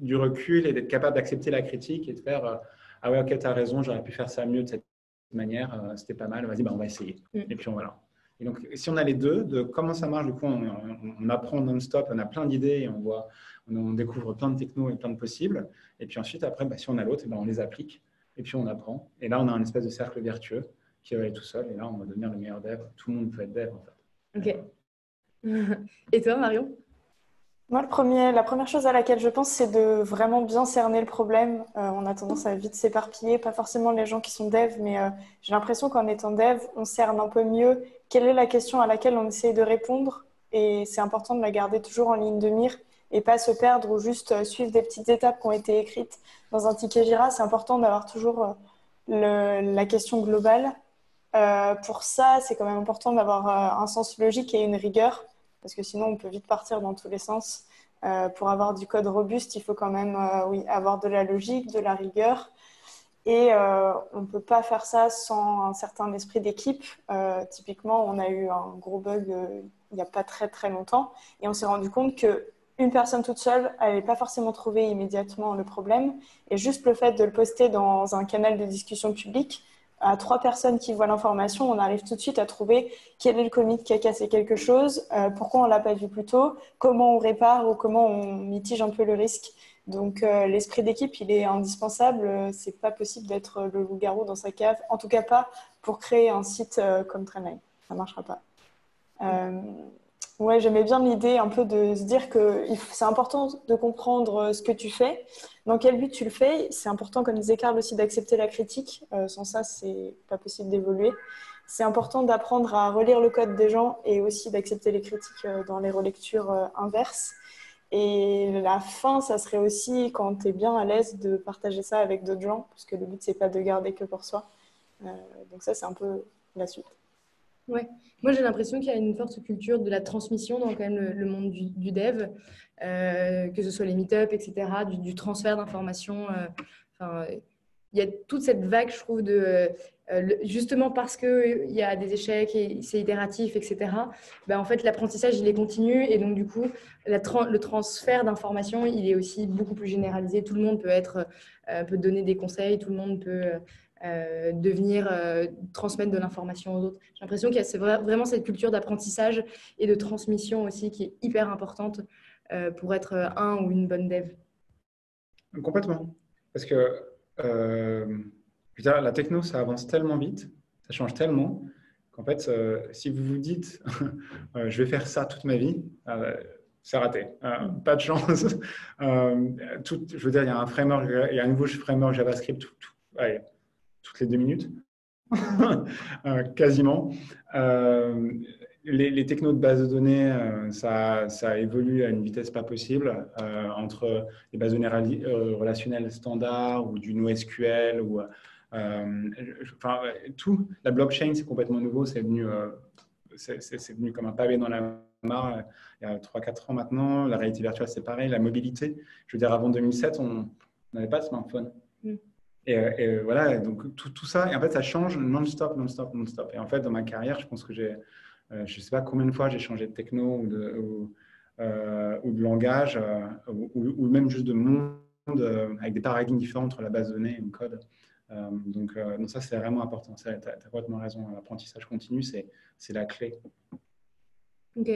du recul et d'être capable d'accepter la critique et de faire ah ouais ok tu as raison j'aurais pu faire ça mieux de cette manière, c'était pas mal, vas-y bah, on va essayer mm. et puis on voilà. Et donc, si on a les deux, de comment ça marche, du coup, on, apprend non-stop, on a plein d'idées et on, voit, on, découvre plein de technos et plein de possibles. Et puis ensuite, après, bah, si on a l'autre, ben, on les applique et puis on apprend. Et là, on a un espèce de cercle vertueux qui va aller tout seul. Et là, on va devenir le meilleur dev. Tout le monde peut être dev, en fait. Ok. et toi, Marion? Moi, la première chose à laquelle je pense, c'est de vraiment bien cerner le problème. Euh, on a tendance à vite s'éparpiller, pas forcément les gens qui sont dev, mais euh, j'ai l'impression qu'en étant dev, on cerne un peu mieux quelle est la question à laquelle on essaie de répondre. Et c'est important de la garder toujours en ligne de mire et pas se perdre ou juste euh, suivre des petites étapes qui ont été écrites dans un ticket Jira. C'est important d'avoir toujours la question globale. pour ça, c'est quand même important d'avoir un sens logique et une rigueur parce que sinon on peut vite partir dans tous les sens. Euh, pour avoir du code robuste, il faut quand même euh, oui, avoir de la logique, de la rigueur. Et euh, on ne peut pas faire ça sans un certain esprit d'équipe. typiquement, on a eu un gros bug il n'y a pas très très longtemps et on s'est rendu compte que une personne toute seule n'allait pas forcément trouver immédiatement le problème. Et juste le fait de le poster dans un canal de discussion publique, à trois personnes qui voient l'information, on arrive tout de suite à trouver quel est le commit qui a cassé quelque chose, euh, pourquoi on l'a pas vu plus tôt, comment on répare ou comment on mitige un peu le risque. Donc euh, l'esprit d'équipe, il est indispensable. C'est pas possible d'être le loup-garou dans sa cave, en tout cas pas pour créer un site euh, comme Trendline. Ça marchera pas. Ouais, j'aimais bien l'idée un peu de se dire que c'est important de comprendre ce que tu fais, dans quel but tu le fais. C'est important, comme disait Carl aussi, d'accepter la critique. sans ça, c'est pas possible d'évoluer. C'est important d'apprendre à relire le code des gens et aussi d'accepter les critiques dans les relectures inverses. Et la fin, ça serait aussi quand tu es bien à l'aise de partager ça avec d'autres gens, parce que le but, c'est pas de garder que pour soi. Euh, donc ça, c'est un peu la suite. Ouais. Moi, j'ai l'impression qu'il y a une forte culture de la transmission dans quand même le, monde du, dev, euh, que ce soit les meet-up, etc., du, transfert d'informations. Euh, il y a toute cette vague, je trouve, de euh, justement parce qu'il y a des échecs et c'est itératif, etc., ben en fait, l'apprentissage, il est continu et donc, du coup, le transfert d'informations, il est aussi beaucoup plus généralisé. Tout le monde peut, être, euh, peut donner des conseils, tout le monde peut euh, devenir, transmettre de l'information aux autres. J'ai l'impression qu'il y a vraiment cette culture d'apprentissage et de transmission aussi qui est hyper importante pour être un ou une bonne dev. Complètement. Parce que la techno, ça avance tellement vite, ça change tellement, qu'en fait, euh, si vous vous dites, euh, je vais faire ça toute ma vie, euh, c'est raté. pas de chance. tout, je veux dire, il y a un framework, il y a un nouveau framework JavaScript toutes les deux minutes, quasiment. Les, les, technos de base de données, ça, ça, évolue à une vitesse pas possible entre les bases de données relationnelles standards ou du NoSQL ou euh, enfin, tout, la blockchain, c'est complètement nouveau. C'est venu, euh, c'est venu comme un pavé dans la mare euh, il y a 3-4 ans maintenant. La réalité virtuelle, c'est pareil. La mobilité, je veux dire, avant 2007, on n'avait pas de smartphone. Mm. Et, voilà, donc tout, tout, ça, et en fait, ça change non-stop, non-stop, non-stop. Et en fait, dans ma carrière, je pense que j'ai, je ne sais pas combien de fois j'ai changé de techno ou de, ou, de langage, ou, même juste de monde, avec des paradigmes différents entre la base de données et le code. Euh, donc, euh, donc, ça, c'est vraiment important. Tu as, complètement raison. L'apprentissage continu, c'est la clé. Ok.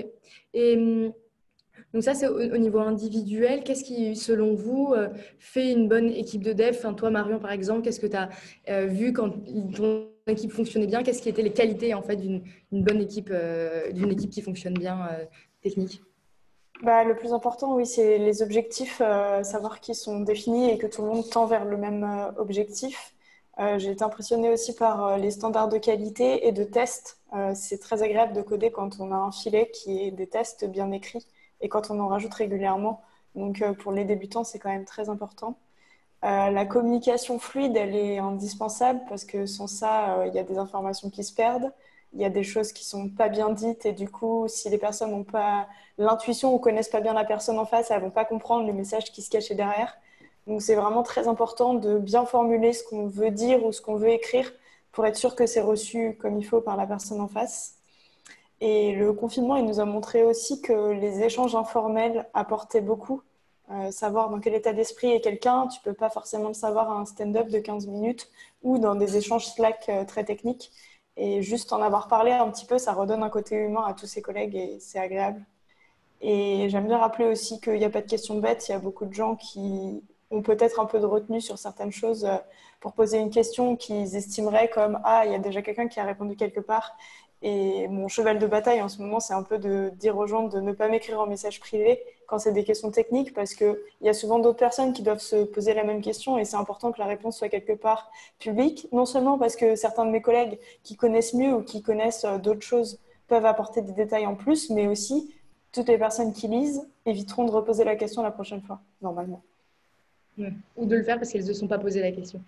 Et hum, donc ça, c'est au, niveau individuel. Qu'est-ce qui, selon vous, euh, fait une bonne équipe de dev? Enfin, Toi, Marion, par exemple, qu'est-ce que tu as vu quand ton équipe fonctionnait bien? Qu'est-ce qui étaient les qualités en fait, d'une bonne équipe, d'une équipe qui fonctionne bien technique? Bah, le plus important, oui, c'est les objectifs, savoir qu'ils sont définis et que tout le monde tend vers le même objectif. Euh, j'ai été impressionnée aussi par euh, les standards de qualité et de tests. Euh, c'est très agréable de coder quand on a un filet qui est des tests bien écrits et quand on en rajoute régulièrement. Donc pour les débutants, c'est quand même très important. la communication fluide, elle est indispensable parce que sans ça, il y a des informations qui se perdent, il y a des choses qui sont pas bien dites et du coup, si les personnes n'ont pas l'intuition ou connaissent pas bien la personne en face, elles vont pas comprendre le message qui se cachait derrière. Donc c'est vraiment très important de bien formuler ce qu'on veut dire ou ce qu'on veut écrire pour être sûr que c'est reçu comme il faut par la personne en face. Et le confinement, il nous a montré aussi que les échanges informels apportaient beaucoup. Euh, savoir dans quel état d'esprit est quelqu'un, tu peux pas forcément le savoir à un stand-up de 15 minutes ou dans des échanges Slack euh, très techniques. Et juste en avoir parlé un petit peu, ça redonne un côté humain à tous ses collègues et c'est agréable. Et j'aime bien rappeler aussi qu'il n'y a pas de questions bêtes. Il y a beaucoup de gens qui ont peut-être un peu de retenue sur certaines choses euh, pour poser une question qu'ils estimeraient comme Ah, il y a déjà quelqu'un qui a répondu quelque part. Et mon cheval de bataille en ce moment, c'est un peu de dire aux gens de ne pas m'écrire en message privé quand c'est des questions techniques parce qu'il y a souvent d'autres personnes qui doivent se poser la même question et c'est important que la réponse soit quelque part publique. Non seulement parce que certains de mes collègues qui connaissent mieux ou qui connaissent euh, d'autres choses peuvent apporter des détails en plus, mais aussi toutes les personnes qui lisent éviteront de reposer la question la prochaine fois, normalement. Ou de le faire parce qu'elles ne se sont pas posé la question.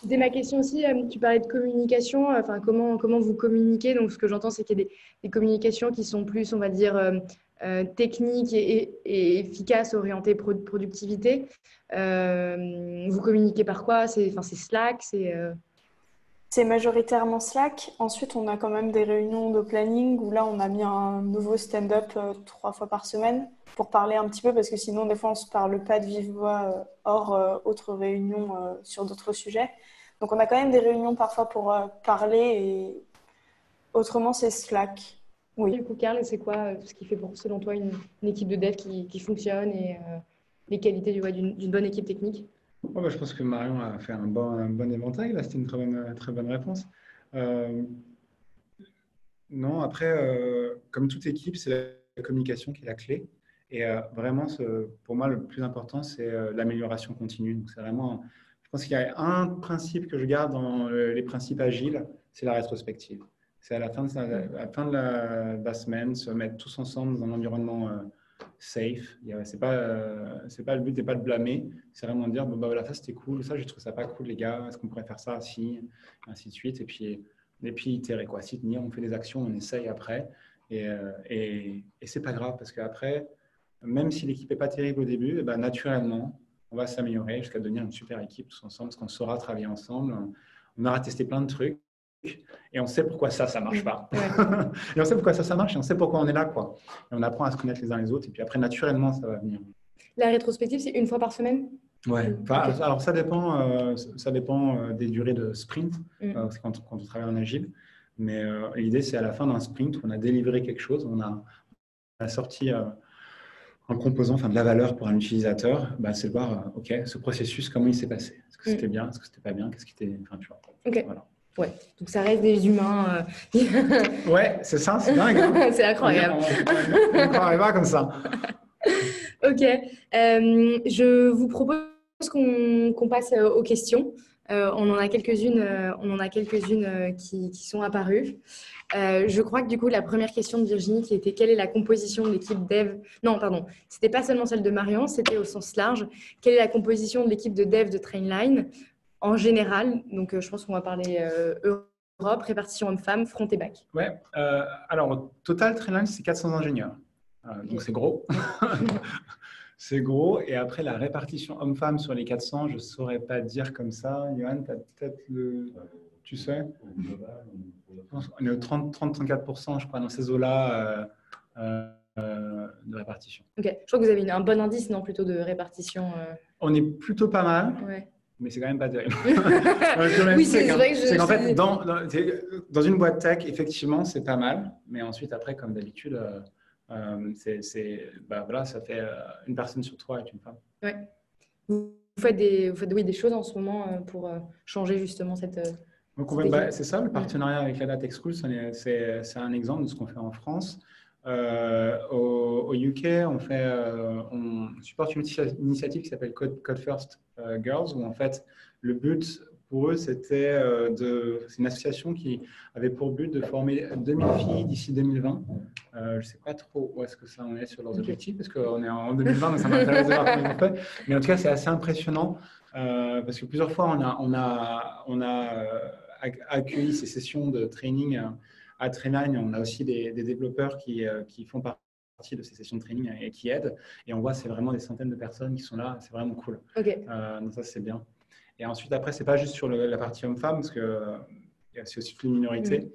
C'était ma question aussi. Euh, tu parlais de communication. Euh, enfin, comment, comment vous communiquez? Donc, ce que j'entends, c'est qu'il y a des, communications qui sont plus, on va dire, euh, techniques et, efficaces, orientées productivité. vous communiquez par quoi? C'est Slack C'est c'est majoritairement Slack. Ensuite, on a quand même des réunions de planning où là, on a mis un nouveau stand-up euh, trois fois par semaine pour parler un petit peu parce que sinon, des fois, on se parle pas de vive voix euh, hors euh, autres réunions sur d'autres sujets. Donc, on a quand même des réunions parfois pour parler et autrement, c'est Slack. Oui. Du coup, Carl, c'est quoi ce qui fait selon toi une, équipe de dev qui, fonctionne et les qualités d'une bonne équipe technique? Bah, je pense que Marion a fait un bon, bon éventail. Là, c'était une très bonne, très bonne réponse. Euh, Non, après, comme toute équipe, c'est la communication qui est la clé. Et vraiment, ce, pour moi, le plus important, c'est l'amélioration continue. Donc, c'est vraiment, je pense qu'il y a un principe que je garde dans les principes agiles, c'est la rétrospective. C'est à la fin de, la, fin de la, semaine, se mettre tous ensemble dans un environnement euh, safe. C'est pas, euh, c'est pas le but n'est pas de blâmer, c'est vraiment de dire bon bah voilà ça c'était cool, ça j'ai trouvé ça pas cool les gars, est-ce qu'on pourrait faire ça? Si, ainsi de suite. Et puis et puis itérer quoi, s'y tenir, on fait des actions, on essaye après. Et euh, et, et c'est pas grave parce qu'après même si l'équipe est pas terrible au début, eh ben, naturellement on va s'améliorer jusqu'à devenir une super équipe tous ensemble parce qu'on saura travailler ensemble. On aura testé plein de trucs et on sait pourquoi ça, ça marche pas. et on sait pourquoi ça, ça marche et on sait pourquoi on est là, quoi. Et on apprend à se connaître les uns les autres et puis après, naturellement, ça va venir. La rétrospective, c'est une fois par semaine? Ouais. Alors ça dépend, euh, ça dépend euh, des durées de sprint, mm. euh, quand, quand, on travaille en agile. Mais l'idée, c'est à la fin d'un sprint, on a délivré quelque chose, on a, on a sorti un composant, enfin de la valeur pour un utilisateur, bah, c'est de voir, ok, ce processus, comment il s'est passé? Est-ce que c'était mm. bien? Est-ce que c'était pas bien? Qu'est-ce qui était, enfin, tu vois. Ok. Voilà. Ouais, donc ça reste des humains. Euh. ouais, c'est ça, c'est dingue. Hein. c'est incroyable. On ne croirait pas comme ça. ok, euh, je vous propose qu'on passe euh, aux questions. on en a quelques-unes, on en a quelques-unes qui, qui, sont apparues. je crois que du coup la première question de Virginie qui était quelle est la composition de l'équipe dev Non, pardon, c'était pas seulement celle de Marion, c'était au sens large. Quelle est la composition de l'équipe de dev de Trainline? En général. Donc, euh, je pense qu'on va parler euh, Europe, répartition homme-femme, front et back. Ouais. Euh, alors, au total, Trainline, c'est 400 ingénieurs. donc, c'est gros. c'est gros. Et après, la répartition homme-femme sur les 400, je ne saurais pas dire comme ça. Johan, tu as peut-être le. Tu sais? On est 30-34%, je crois, dans ces eaux-là de répartition. Ok. Je crois que vous avez un bon indice, non, plutôt de répartition. On est plutôt pas mal. Ouais mais c'est quand même pas terrible. oui, c'est vrai que je. C'est qu'en fait, dans, dans, une boîte tech, effectivement, c'est pas mal, mais ensuite, après, comme d'habitude, euh, euh c'est, bah, voilà, ça fait euh, une personne sur trois est une femme. Ouais. Vous faites des, vous faites, oui, des choses en ce moment pour changer justement cette. Bah, c'est ça, le partenariat avec la Data School, c'est un exemple de ce qu'on fait en France. Euh, au, UK, on, fait, euh, on supporte une initiative qui s'appelle Code, Code, First euh, Girls, où en fait, le but pour eux, c'était de. C'est une association qui avait pour but de former 2000 filles d'ici 2020. je ne sais pas trop où est-ce que ça en est sur leurs objectifs, parce qu'on est en 2020, mais ça m'intéresse de voir comment ils fait. Mais en tout cas, c'est assez impressionnant, parce que plusieurs fois, on a, on a, on a accueilli ces sessions de training à Trainline, on a aussi des, développeurs qui, euh, qui, font partie de ces sessions de training et qui aident. Et on voit, c'est vraiment des centaines de personnes qui sont là. C'est vraiment cool. Euh, donc ça, c'est bien. Et ensuite, après, c'est pas juste sur la partie homme-femme, parce que c'est aussi toutes les minorités. Mm.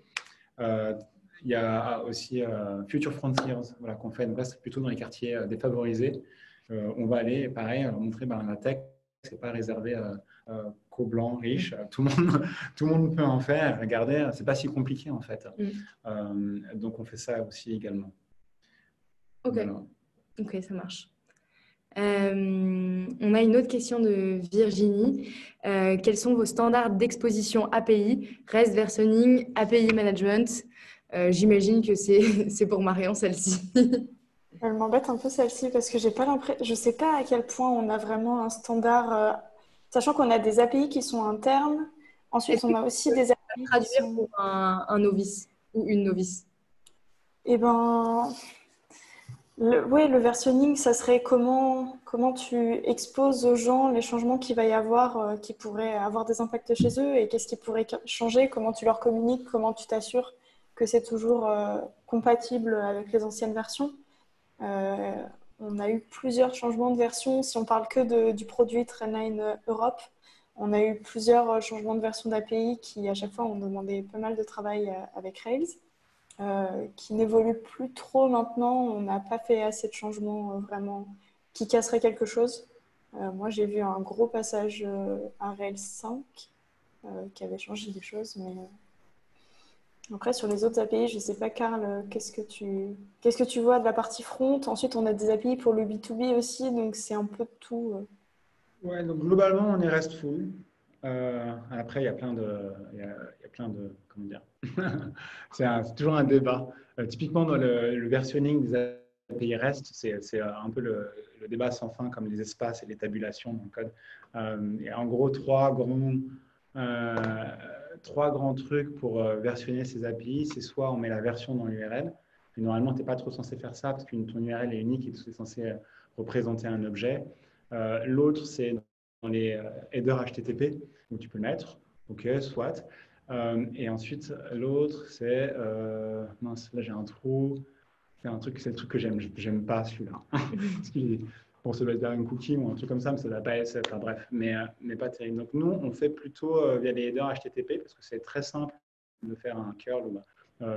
Euh, il y a aussi Future Frontiers voilà, qu'on fait. Donc là, c'est plutôt dans les quartiers défavorisés. on va aller, pareil, montrer ben, la tech, c'est pas réservé euh, blanc, riche, euh, tout le, monde, tout le monde peut en faire. Regardez, c'est pas si compliqué en fait. Mm. Euh, donc on fait ça aussi également. Ok, ok, ça marche. Euh, on a une autre question de Virginie. quels sont vos standards d'exposition API, REST versioning, API management J'imagine que c'est pour Marion celle-ci. Elle m'embête un peu celle-ci parce que j'ai pas l'impression, je sais pas à quel point on a vraiment un standard Sachant qu'on a des API qui sont internes. Ensuite, on a aussi des API. Traduire pour un, novice ou une novice Eh ben, oui, le versionning, ça serait comment, comment tu exposes aux gens les changements qu'il va y avoir, euh, qui pourraient avoir des impacts chez eux et qu'est-ce qui pourrait changer, comment tu leur communiques, comment tu t'assures que c'est toujours euh, compatible avec les anciennes versions. Euh, on a eu plusieurs changements de version. Si on parle que du produit Trendline Europe, on a eu plusieurs euh, changements de version d'API qui, à chaque fois, ont demandé pas mal de travail euh, avec Rails, euh, qui n'évolue plus trop maintenant. On n'a pas fait assez de changements vraiment qui casseraient quelque chose. moi, j'ai vu un gros passage à Rails 5 qui avait changé des choses, mais après, sur les autres API, je ne sais pas, Carl, qu'est-ce que tu qu'est-ce que tu vois de la partie front? Ensuite, on a des API pour le B2B aussi, donc c'est un peu tout. Euh. Ouais, donc globalement, on est RESTful. Euh, après, il y a plein de, il y a, plein de, comment dire, c'est toujours un débat. typiquement, dans le, versionning des API REST, c'est un peu le, débat sans fin, comme les espaces et les tabulations dans le code. il y a en gros trois grands, trois grands trucs pour versionner ces API. C'est soit on met la version dans l'URL, normalement, tu n'es pas trop censé faire ça parce que ton URL est unique et tu es censé représenter un objet. L'autre, c'est dans les headers HTTP, où tu peux le mettre. OK, soit. Euh, et ensuite, l'autre, c'est. Euh, mince, là j'ai un trou. C'est un truc, c'est le truc que j'aime. J'aime pas celui-là. bon, ça doit être un cookie ou un truc comme ça, mais ça doit pas être. Enfin bref, mais, euh, mais pas terrible. Donc nous, on fait plutôt via les headers HTTP parce que c'est très simple de faire un curl.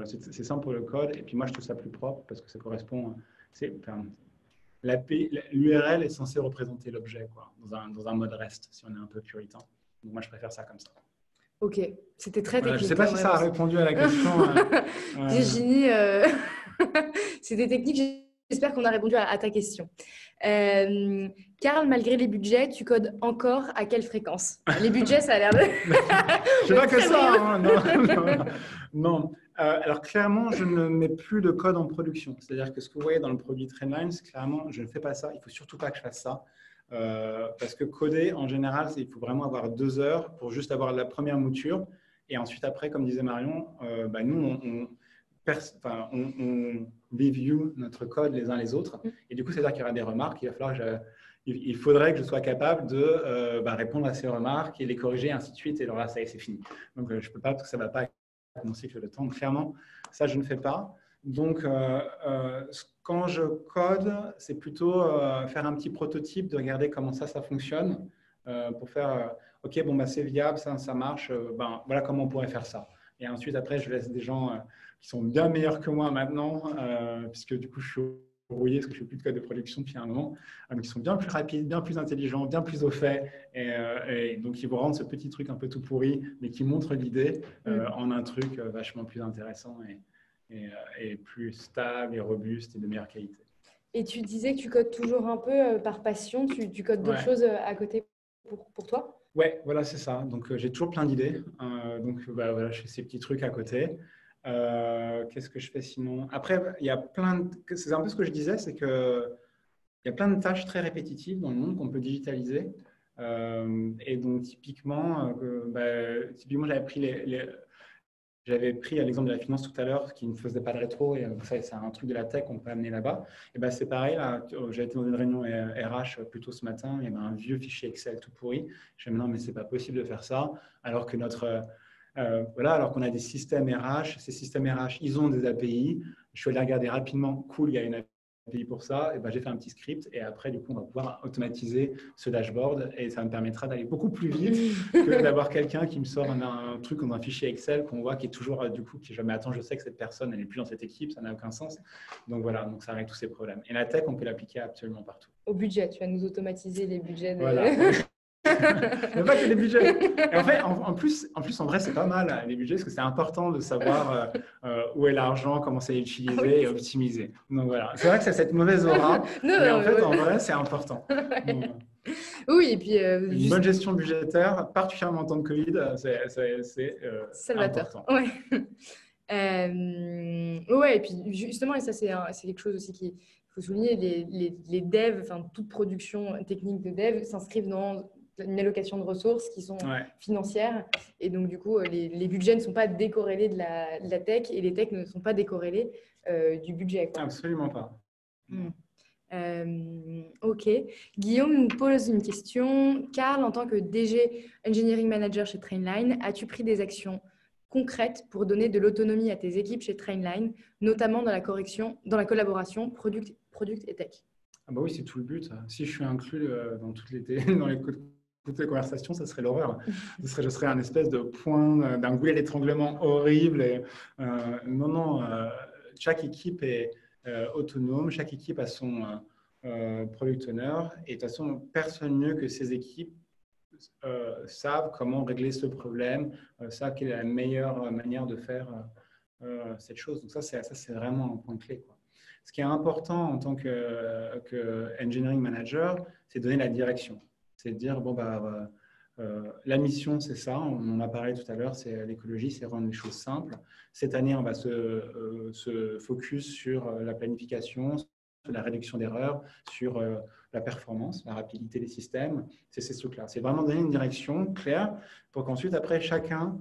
c'est simple pour le code. Et puis moi, je trouve ça plus propre parce que ça correspond. Enfin, L'URL est censé représenter l'objet dans un, dans un mode REST, si on est un peu puritain. Donc moi, je préfère ça comme ça. Ok, c'était très technique. je ne sais pas si ça a répondu à la question. Euh, Virginie, euh, c'était technique. J'espère qu'on a répondu à, ta question. Euh, Karl, malgré les budgets, tu codes encore à quelle fréquence? Les budgets, ça a l'air de. je ne pas que ça. Hein, non. non. alors, clairement, je ne mets plus de code en production. C'est-à-dire que ce que vous voyez dans le produit Trendlines, clairement, je ne fais pas ça. Il ne faut surtout pas que je fasse ça. Euh, parce que coder, en général, il faut vraiment avoir deux heures pour juste avoir la première mouture. Et ensuite, après, comme disait Marion, euh, bah, nous, on, on, review notre code les uns les autres. Et du coup, c'est-à-dire qu'il y aura des remarques. Il, va falloir il faudrait que je sois capable de euh, bah, répondre à ces remarques et les corriger, ainsi de suite. Et alors là, ça c'est fini. Donc, je ne peux pas parce que ça ne va pas avec mon cycle de temps. clairement, ça, je ne fais pas. Donc, quand je code, c'est plutôt euh, faire un petit prototype, de regarder comment ça, ça fonctionne, euh, pour faire, euh, OK, bon, bah, c'est viable, ça, ça marche, ben, voilà comment on pourrait faire ça. Et ensuite, après, je laisse des gens qui sont bien meilleurs que moi maintenant, puisque du coup, je suis rouillé parce que je fais plus de code de production depuis un moment, donc ils sont bien plus rapides, bien plus intelligents, bien plus au fait, et, donc ils vont rendre ce petit truc un peu tout pourri, mais qui montre l'idée mm. en un truc vachement plus intéressant et, euh, et, plus stable et robuste et de meilleure qualité. Et tu disais que tu codes toujours un peu euh, par passion, tu, tu codes d'autres choses euh, à côté pour, pour toi? Ouais, voilà, c'est ça. Donc j'ai toujours plein d'idées. donc bah, voilà, je fais ces petits trucs à côté. Qu'est-ce que je fais sinon? Après, il y a plein de... C'est un peu ce que je disais, c'est que il y a plein de tâches très répétitives dans le monde qu'on peut digitaliser. et donc typiquement, bah, typiquement j'avais pris les j'avais pris l'exemple de la finance tout à l'heure, qui ne faisait pas de rétro, et c'est un truc de la tech qu'on peut amener là-bas. Et ben c'est pareil, j'ai été dans une réunion RH plutôt ce matin, il y avait un vieux fichier Excel tout pourri. Je me dis non, mais c'est pas possible de faire ça, alors que notre. Euh, voilà, alors qu'on a des systèmes RH, ces systèmes RH, ils ont des API. Je suis allé regarder rapidement, cool, il y a une API pays pour ça, et ben, j'ai fait un petit script et après, du coup, on va pouvoir automatiser ce dashboard et ça me permettra d'aller beaucoup plus vite que d'avoir quelqu'un qui me sort un, truc dans un fichier Excel qu'on voit qui est toujours, euh, du coup, qui jamais attends, je sais que cette personne, elle n'est plus dans cette équipe, ça n'a aucun sens. Donc voilà, donc ça règle tous ces problèmes. Et la tech, on peut l'appliquer absolument partout. Au budget, tu vas nous automatiser les budgets. De... Voilà. Mais pas que les budgets. en fait, en, plus, en plus, en vrai, c'est pas mal hein, les budgets parce que c'est important de savoir euh, euh, où est l'argent, comment c'est utilisé et optimisé. Donc voilà, c'est vrai que c'est cette mauvaise aura, mais en fait, en vrai, c'est important. oui, et puis euh, une bonne gestion budgétaire, particulièrement en temps de Covid, c'est important. Ouais. ouais, et puis justement, et ça c'est quelque chose aussi qui faut souligner, les, les, les devs, enfin toute production technique de dev s'inscrivent dans une allocation de ressources qui sont financières. Et donc, du coup, les, les, budgets ne sont pas décorrélés de la, la, tech et les techs ne sont pas décorrélés euh, du budget. Absolument pas. Hmm. Euh, ok. Guillaume nous pose une question. Karl, en tant que DG Engineering Manager chez Trainline, as-tu pris des actions concrètes pour donner de l'autonomie à tes équipes chez Trainline, notamment dans la correction, dans la collaboration product, product et tech? Ah bah oui, c'est tout le but. Si je suis inclus euh, dans toutes les, dans les toutes les conversations, ça serait l'horreur. Serait, je serais un espèce de point, euh, d'un goulet d'étranglement horrible. Euh, non, non, euh, chaque équipe est autonome, chaque équipe a son product owner. Et de toute façon, personne mieux que ces équipes savent comment régler ce problème, savent quelle est la meilleure manière de faire cette chose. Donc ça, c'est, vraiment un point clé. Ce qui est important en tant que, que engineering manager, c'est donner la direction c'est de dire bon bah la mission, c'est ça, on en a parlé tout à l'heure, c'est l'écologie, c'est rendre les choses simples. Cette année, on va se, se focus sur la planification, sur la réduction d'erreurs, sur la performance, la rapidité des systèmes. C'est ces trucs-là. C'est vraiment donner une direction claire pour qu'ensuite, après, chacun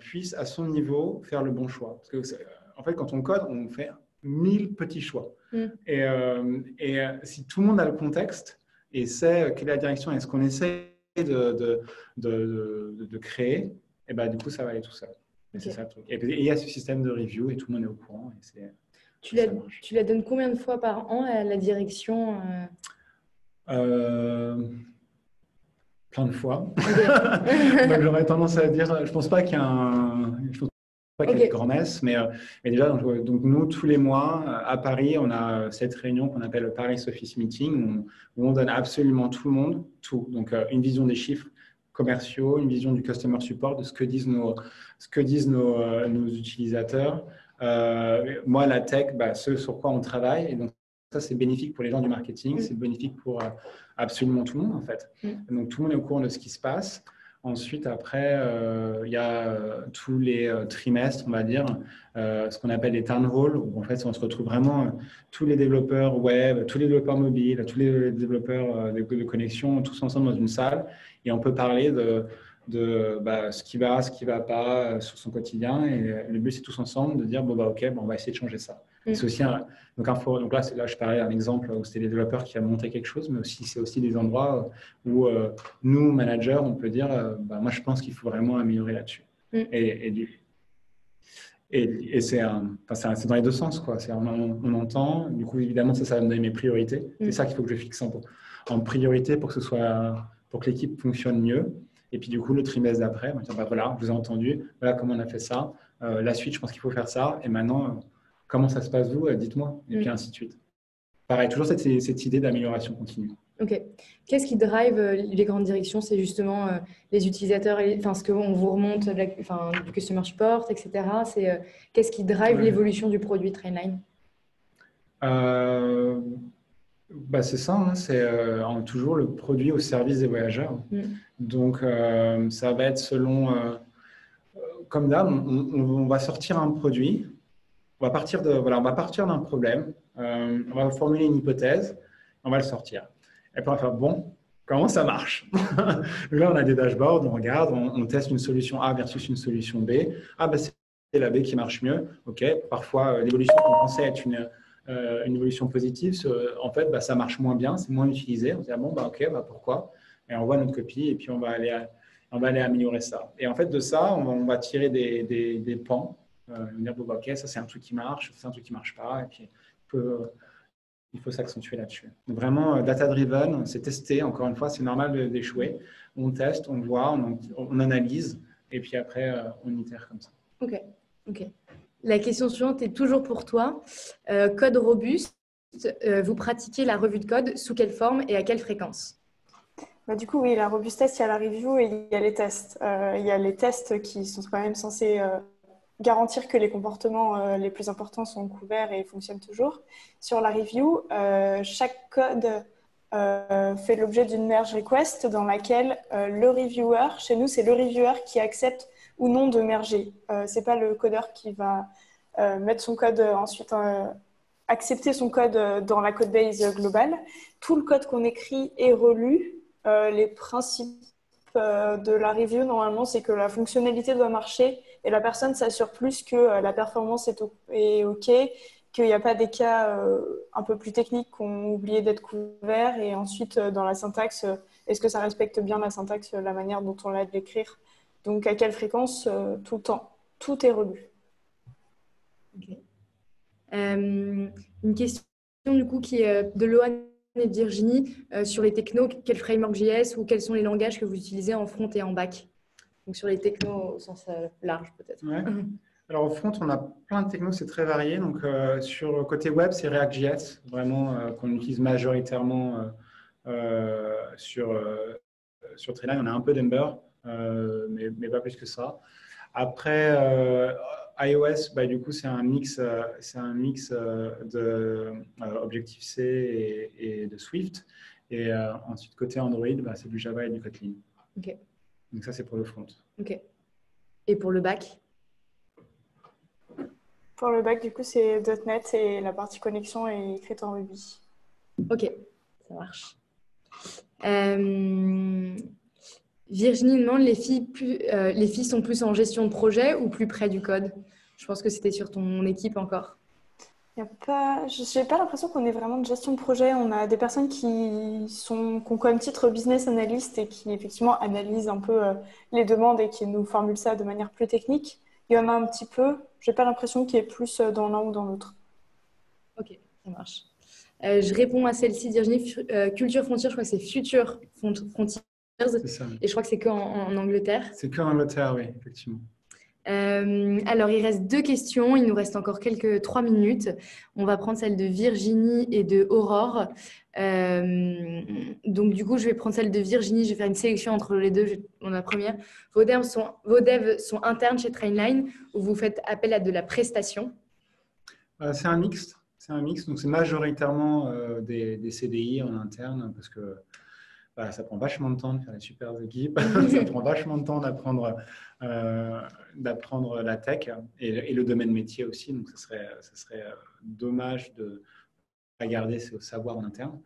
puisse, à son niveau, faire le bon choix. Parce que, en fait, quand on code, on fait mille petits choix. Mm. Et, euh, et, euh, si tout le monde a le contexte et sait quelle est la direction et ce qu'on essaie de, de, de, de, créer, et ben, du coup, ça va aller tout seul. Ça, et il y a ce système de review et tout le monde est au courant. Et tu, la, tu la donnes combien de fois par an à la direction euh? Plein de fois. Donc j'aurais tendance à dire, je pense pas qu'il y a un, pas okay. grand messe, mais, euh, mais déjà, donc, nous, tous les mois, euh, à Paris, on a cette réunion qu'on appelle le Paris Office Meeting, où, on donne absolument tout le monde, tout. Donc, euh, une vision des chiffres commerciaux, une vision du customer support, de ce que disent nos, ce que disent nos, nos utilisateurs. moi, la tech, bah, ce sur quoi on travaille. Et donc, ça, c'est bénéfique pour les gens du marketing, mm. c'est bénéfique pour absolument tout le monde, en fait. Mm. Donc, tout le monde est au courant de ce qui se passe. Ensuite, après, euh, il y a euh, tous les euh, trimestres, on va dire, ce qu'on appelle les town halls, où en fait, on se retrouve vraiment tous les développeurs web, tous les développeurs mobiles, tous les développeurs de, connexion, tous ensemble dans une salle, et on peut parler de, bah, ce qui va, ce qui ne va pas sur son quotidien. Et le but, c'est tous ensemble de dire, bon, bah, OK, on va essayer de changer ça. Mm. C'est aussi un, donc, donc là, là, je parlais d'un exemple où c'était les développeurs qui ont monté quelque chose, mais aussi c'est aussi des endroits où euh, nous, managers, on peut dire, euh, bah, moi, je pense qu'il faut vraiment améliorer là-dessus. Mm. Et, et, et, c'est dans les deux sens, quoi. On, on, entend, du coup, évidemment, ça, ça va me donner mes priorités. C'est mm. ça qu'il faut que je fixe en, en priorité pour que ce soit, pour que l'équipe fonctionne mieux. Et puis, du coup, le trimestre d'après, on va dire, bah, voilà, vous avez entendu, voilà comment on a fait ça. Euh, la suite, je pense qu'il faut faire ça. Et maintenant, Comment ça se passe vous euh, Dites-moi. Et puis ainsi de suite. Pareil, toujours cette, cette idée d'amélioration continue. Ok. Qu'est-ce qui drive euh, les grandes directions? C'est justement euh, les utilisateurs, enfin ce qu'on vous remonte enfin, du customer support, etc. C'est qu'est-ce qui drive l'évolution du produit Trainline? Bah c'est ça, hein, c'est toujours le produit au service des voyageurs. Mm. Donc ça va être selon, comme d'hab, on, va sortir un produit on va partir de voilà, on va partir d'un problème, euh, on va formuler une hypothèse, on va le sortir. Et puis on va faire bon, comment ça marche? Là, on a des dashboards, on regarde, on, teste une solution A versus une solution B. Ah ben c'est la B qui marche mieux. Ok, parfois euh, l'évolution qu'on pensait être une euh, une évolution positive, en fait, bah, ça marche moins bien, c'est moins utilisé. On se dit, ah bon, bah, ok, bah, pourquoi? Et on voit notre copie et puis on va aller, on va aller améliorer ça. Et en fait, de ça, on va, tirer des, des pans euh, dire, bon, ok, ça c'est un truc qui marche, c'est un truc qui marche pas, et puis il faut, s'accentuer là-dessus. Vraiment, euh, data-driven, c'est testé, encore une fois, c'est normal d'échouer. On teste, on voit, on, analyse, et puis après, euh, on itère comme ça. Ok, ok. La question suivante est toujours pour toi. code robuste, vous pratiquez la revue de code sous quelle forme et à quelle fréquence? Bah, du coup, oui, la robustesse, il y a la review et il y a les tests. il y a les tests qui sont quand même censés garantir que les comportements euh, les plus importants sont couverts et fonctionnent toujours. Sur la review, euh, chaque code euh, fait l'objet d'une merge request dans laquelle le reviewer, chez nous, c'est le reviewer qui accepte ou non de merger. c'est pas le codeur qui va mettre son code ensuite accepter son code dans la code base globale. Tout le code qu'on écrit est relu. les principes de la review, normalement, c'est que la fonctionnalité doit marcher et la personne s'assure plus que euh, la performance est, OK, qu'il n'y a pas des cas euh, un peu plus techniques qui ont oublié d'être couverts. Et ensuite, euh, dans la syntaxe, est-ce que ça respecte bien la syntaxe, la manière dont on l'a de l'écrire? Donc, à quelle fréquence Tout le temps. Tout est relu. une question du coup qui est de Lohan et Virginie sur les technos. Quel framework JS ou quels sont les langages que vous utilisez en front et en back? Donc sur les technos au sens euh, large peut-être. Alors au front, on a plein de technos, c'est très varié. Donc euh, sur le côté web, c'est React.js, vraiment euh, qu'on utilise majoritairement sur sur Treeline. On a un peu d'Ember, mais, mais, pas plus que ça. Après iOS, bah, du coup, c'est un mix, c'est un mix de Objective C et, de Swift. Et ensuite côté Android, bah, c'est du Java et du Kotlin. Ok. Donc ça, c'est pour le front. OK. Et pour le bac? Pour le bac, du coup, c'est .NET et la partie connexion est écrite en Ruby. OK, ça marche. Euh, Virginie demande, les filles, plus, euh, les filles sont plus en gestion de projet ou plus près du code? Je pense que c'était sur ton équipe encore. Y a pas, je n'ai pas l'impression qu'on est vraiment de gestion de projet. On a des personnes qui sont qui ont comme titre business analyst et qui effectivement analysent un peu euh, les demandes et qui nous formulent ça de manière plus technique. Il y en a un petit peu. J'ai pas l'impression qu'il y ait plus euh, dans l'un ou dans l'autre. Ok, ça marche. Euh, je réponds à celle-ci, Virginie. Culture Frontière, je crois que c'est Future Frontiers. Et je crois que c'est qu'en en Angleterre. C'est qu'en Angleterre, oui, effectivement. Euh, alors, il reste deux questions. Il nous reste encore quelques trois minutes. On va prendre celle de Virginie et de Aurore. Euh, donc, du coup, je vais prendre celle de Virginie. Je vais faire une sélection entre les deux. On la première. Vos devs, sont, internes chez Trainline ou vous faites appel à de la prestation? Euh, C'est un mix. C'est un mix. Donc, c'est majoritairement des, des, CDI en interne parce que ça prend vachement de temps de faire les super équipes, ça prend vachement de temps d'apprendre euh, d'apprendre la tech et, le domaine métier aussi. Donc, ce serait, ça serait euh, dommage de pas garder ce savoir en interne.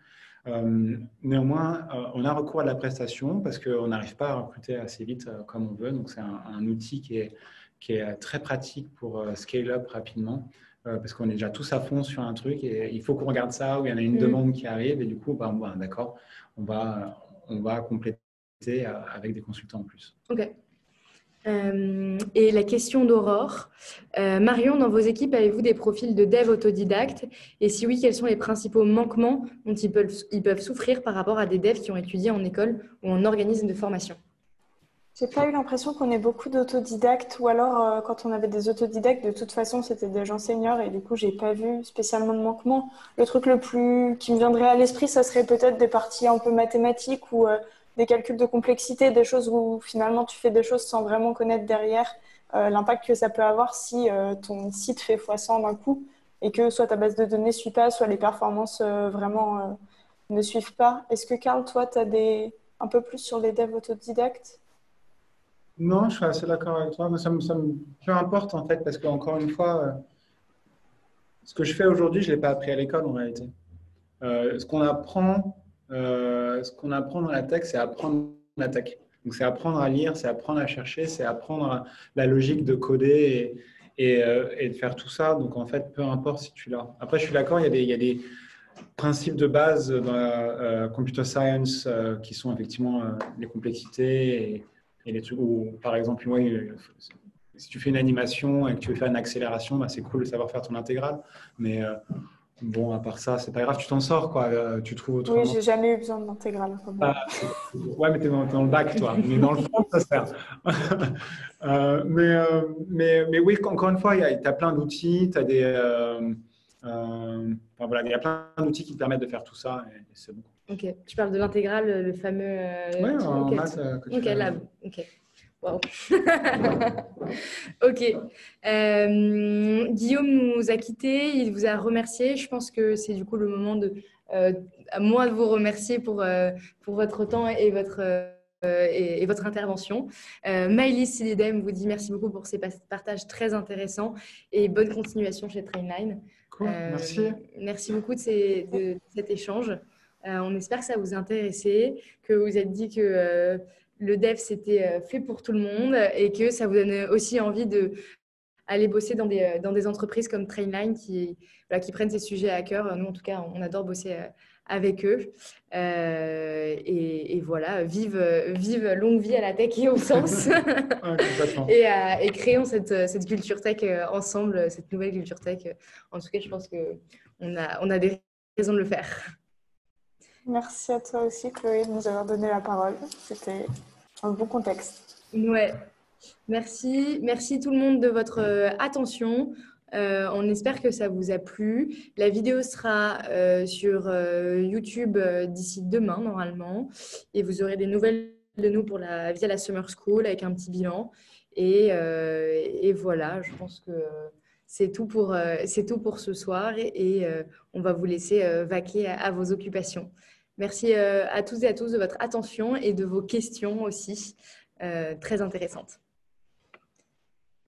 Euh, néanmoins, on a recours à la prestation parce qu'on n'arrive pas à recruter assez vite comme on veut. Donc, c'est un, outil qui est, qui est très pratique pour scale up rapidement. parce qu'on est déjà tous à fond sur un truc et il faut qu'on regarde ça, où il y en a une mm. demande qui arrive et du coup, bah, d'accord, on va, compléter avec des consultants en plus. Ok. Euh, et la question d'Aurore. Euh, Marion, dans vos équipes, avez-vous des profils de dev autodidactes Et si oui, quels sont les principaux manquements dont peuvent, ils peuvent souffrir par rapport à des devs qui ont étudié en école ou en organisme de formation? J'ai pas eu l'impression qu'on ait beaucoup d'autodidactes, ou alors euh, quand on avait des autodidactes, de toute façon c'était des gens seniors et du coup j'ai pas vu spécialement de manquement. Le truc le plus qui me viendrait à l'esprit, ça serait peut-être des parties un peu mathématiques ou euh, des calculs de complexité, des choses où finalement tu fais des choses sans vraiment connaître derrière euh, l'impact que ça peut avoir si ton site fait x100 d'un coup et que soit ta base de données suit pas, soit les performances vraiment ne suivent pas. Est-ce que Karl, toi, tu as des un peu plus sur les devs autodidactes? Non, je suis assez d'accord avec toi. Mais ça me, ça peu importe en fait, parce qu'encore une fois, euh, ce que je fais aujourd'hui, je ne l'ai pas appris à l'école en réalité. Euh, ce qu'on apprend, euh, ce apprend dans la tech, c'est apprendre la tech. Donc c'est apprendre à lire, c'est apprendre à chercher, c'est apprendre la logique de coder et, de faire tout ça. Donc en fait, peu importe si tu l'as. Après, je suis d'accord, il, il, y a des principes de base dans la computer science qui sont effectivement les complexités et et les trucs où, par exemple, si tu fais une animation et que tu veux faire une accélération, bah, c'est cool de savoir faire ton intégrale. Mais euh, bon, à part ça, c'est pas grave, tu t'en sors, quoi. Euh, tu trouves autrement. Oui, j'ai jamais eu besoin d'intégrale. Ah, ouais, mais t'es dans, dans, le bac, toi. mais dans le fond, ça sert. euh, mais, euh, mais, mais, oui, encore une fois, tu as plein d'outils, tu as des. Enfin, voilà, il y a plein d'outils qui te permettent de faire tout ça et, c'est bon. Ok, tu parles de l'intégrale, le fameux. Euh, oui, en okay. maths. Euh, ok, là. Ok. Wow. ok. Euh, Guillaume nous a quittés, il vous a remercié. Je pense que c'est du coup le moment de, à moi de vous remercier pour, pour votre temps et votre, et, votre intervention. Euh, Maëlys Silidem vous dit merci beaucoup pour ces partages très intéressants et bonne continuation chez Trainline. Cool, merci. Merci beaucoup de, de cet échange. Euh, on espère que ça vous a intéressé, que vous êtes dit que euh, le dev, c'était euh, fait pour tout le monde et que ça vous donne aussi envie de aller bosser dans des, dans des entreprises comme Trainline qui, qui prennent ces sujets à cœur. Nous, en tout cas, on adore bosser avec eux. et, voilà, vive, vive longue vie à la tech et au sens. et, et, créons cette, cette, culture tech ensemble, cette nouvelle culture tech. En tout cas, je pense qu'on a, on a des raisons de le faire. Merci à toi aussi, Chloé, de nous avoir donné la parole. C'était un bon contexte. Ouais. Merci. Merci tout le monde de votre euh, attention. Euh, on espère que ça vous a plu. La vidéo sera euh, sur YouTube d'ici demain, normalement. Et vous aurez des nouvelles de nous pour la, via la Summer School avec un petit bilan. Et, et voilà, je pense que c'est tout, pour, c'est tout pour ce soir. Et, on va vous laisser vaquer à vos occupations. Merci euh, à tous et à tous de votre attention et de vos questions aussi. très intéressante.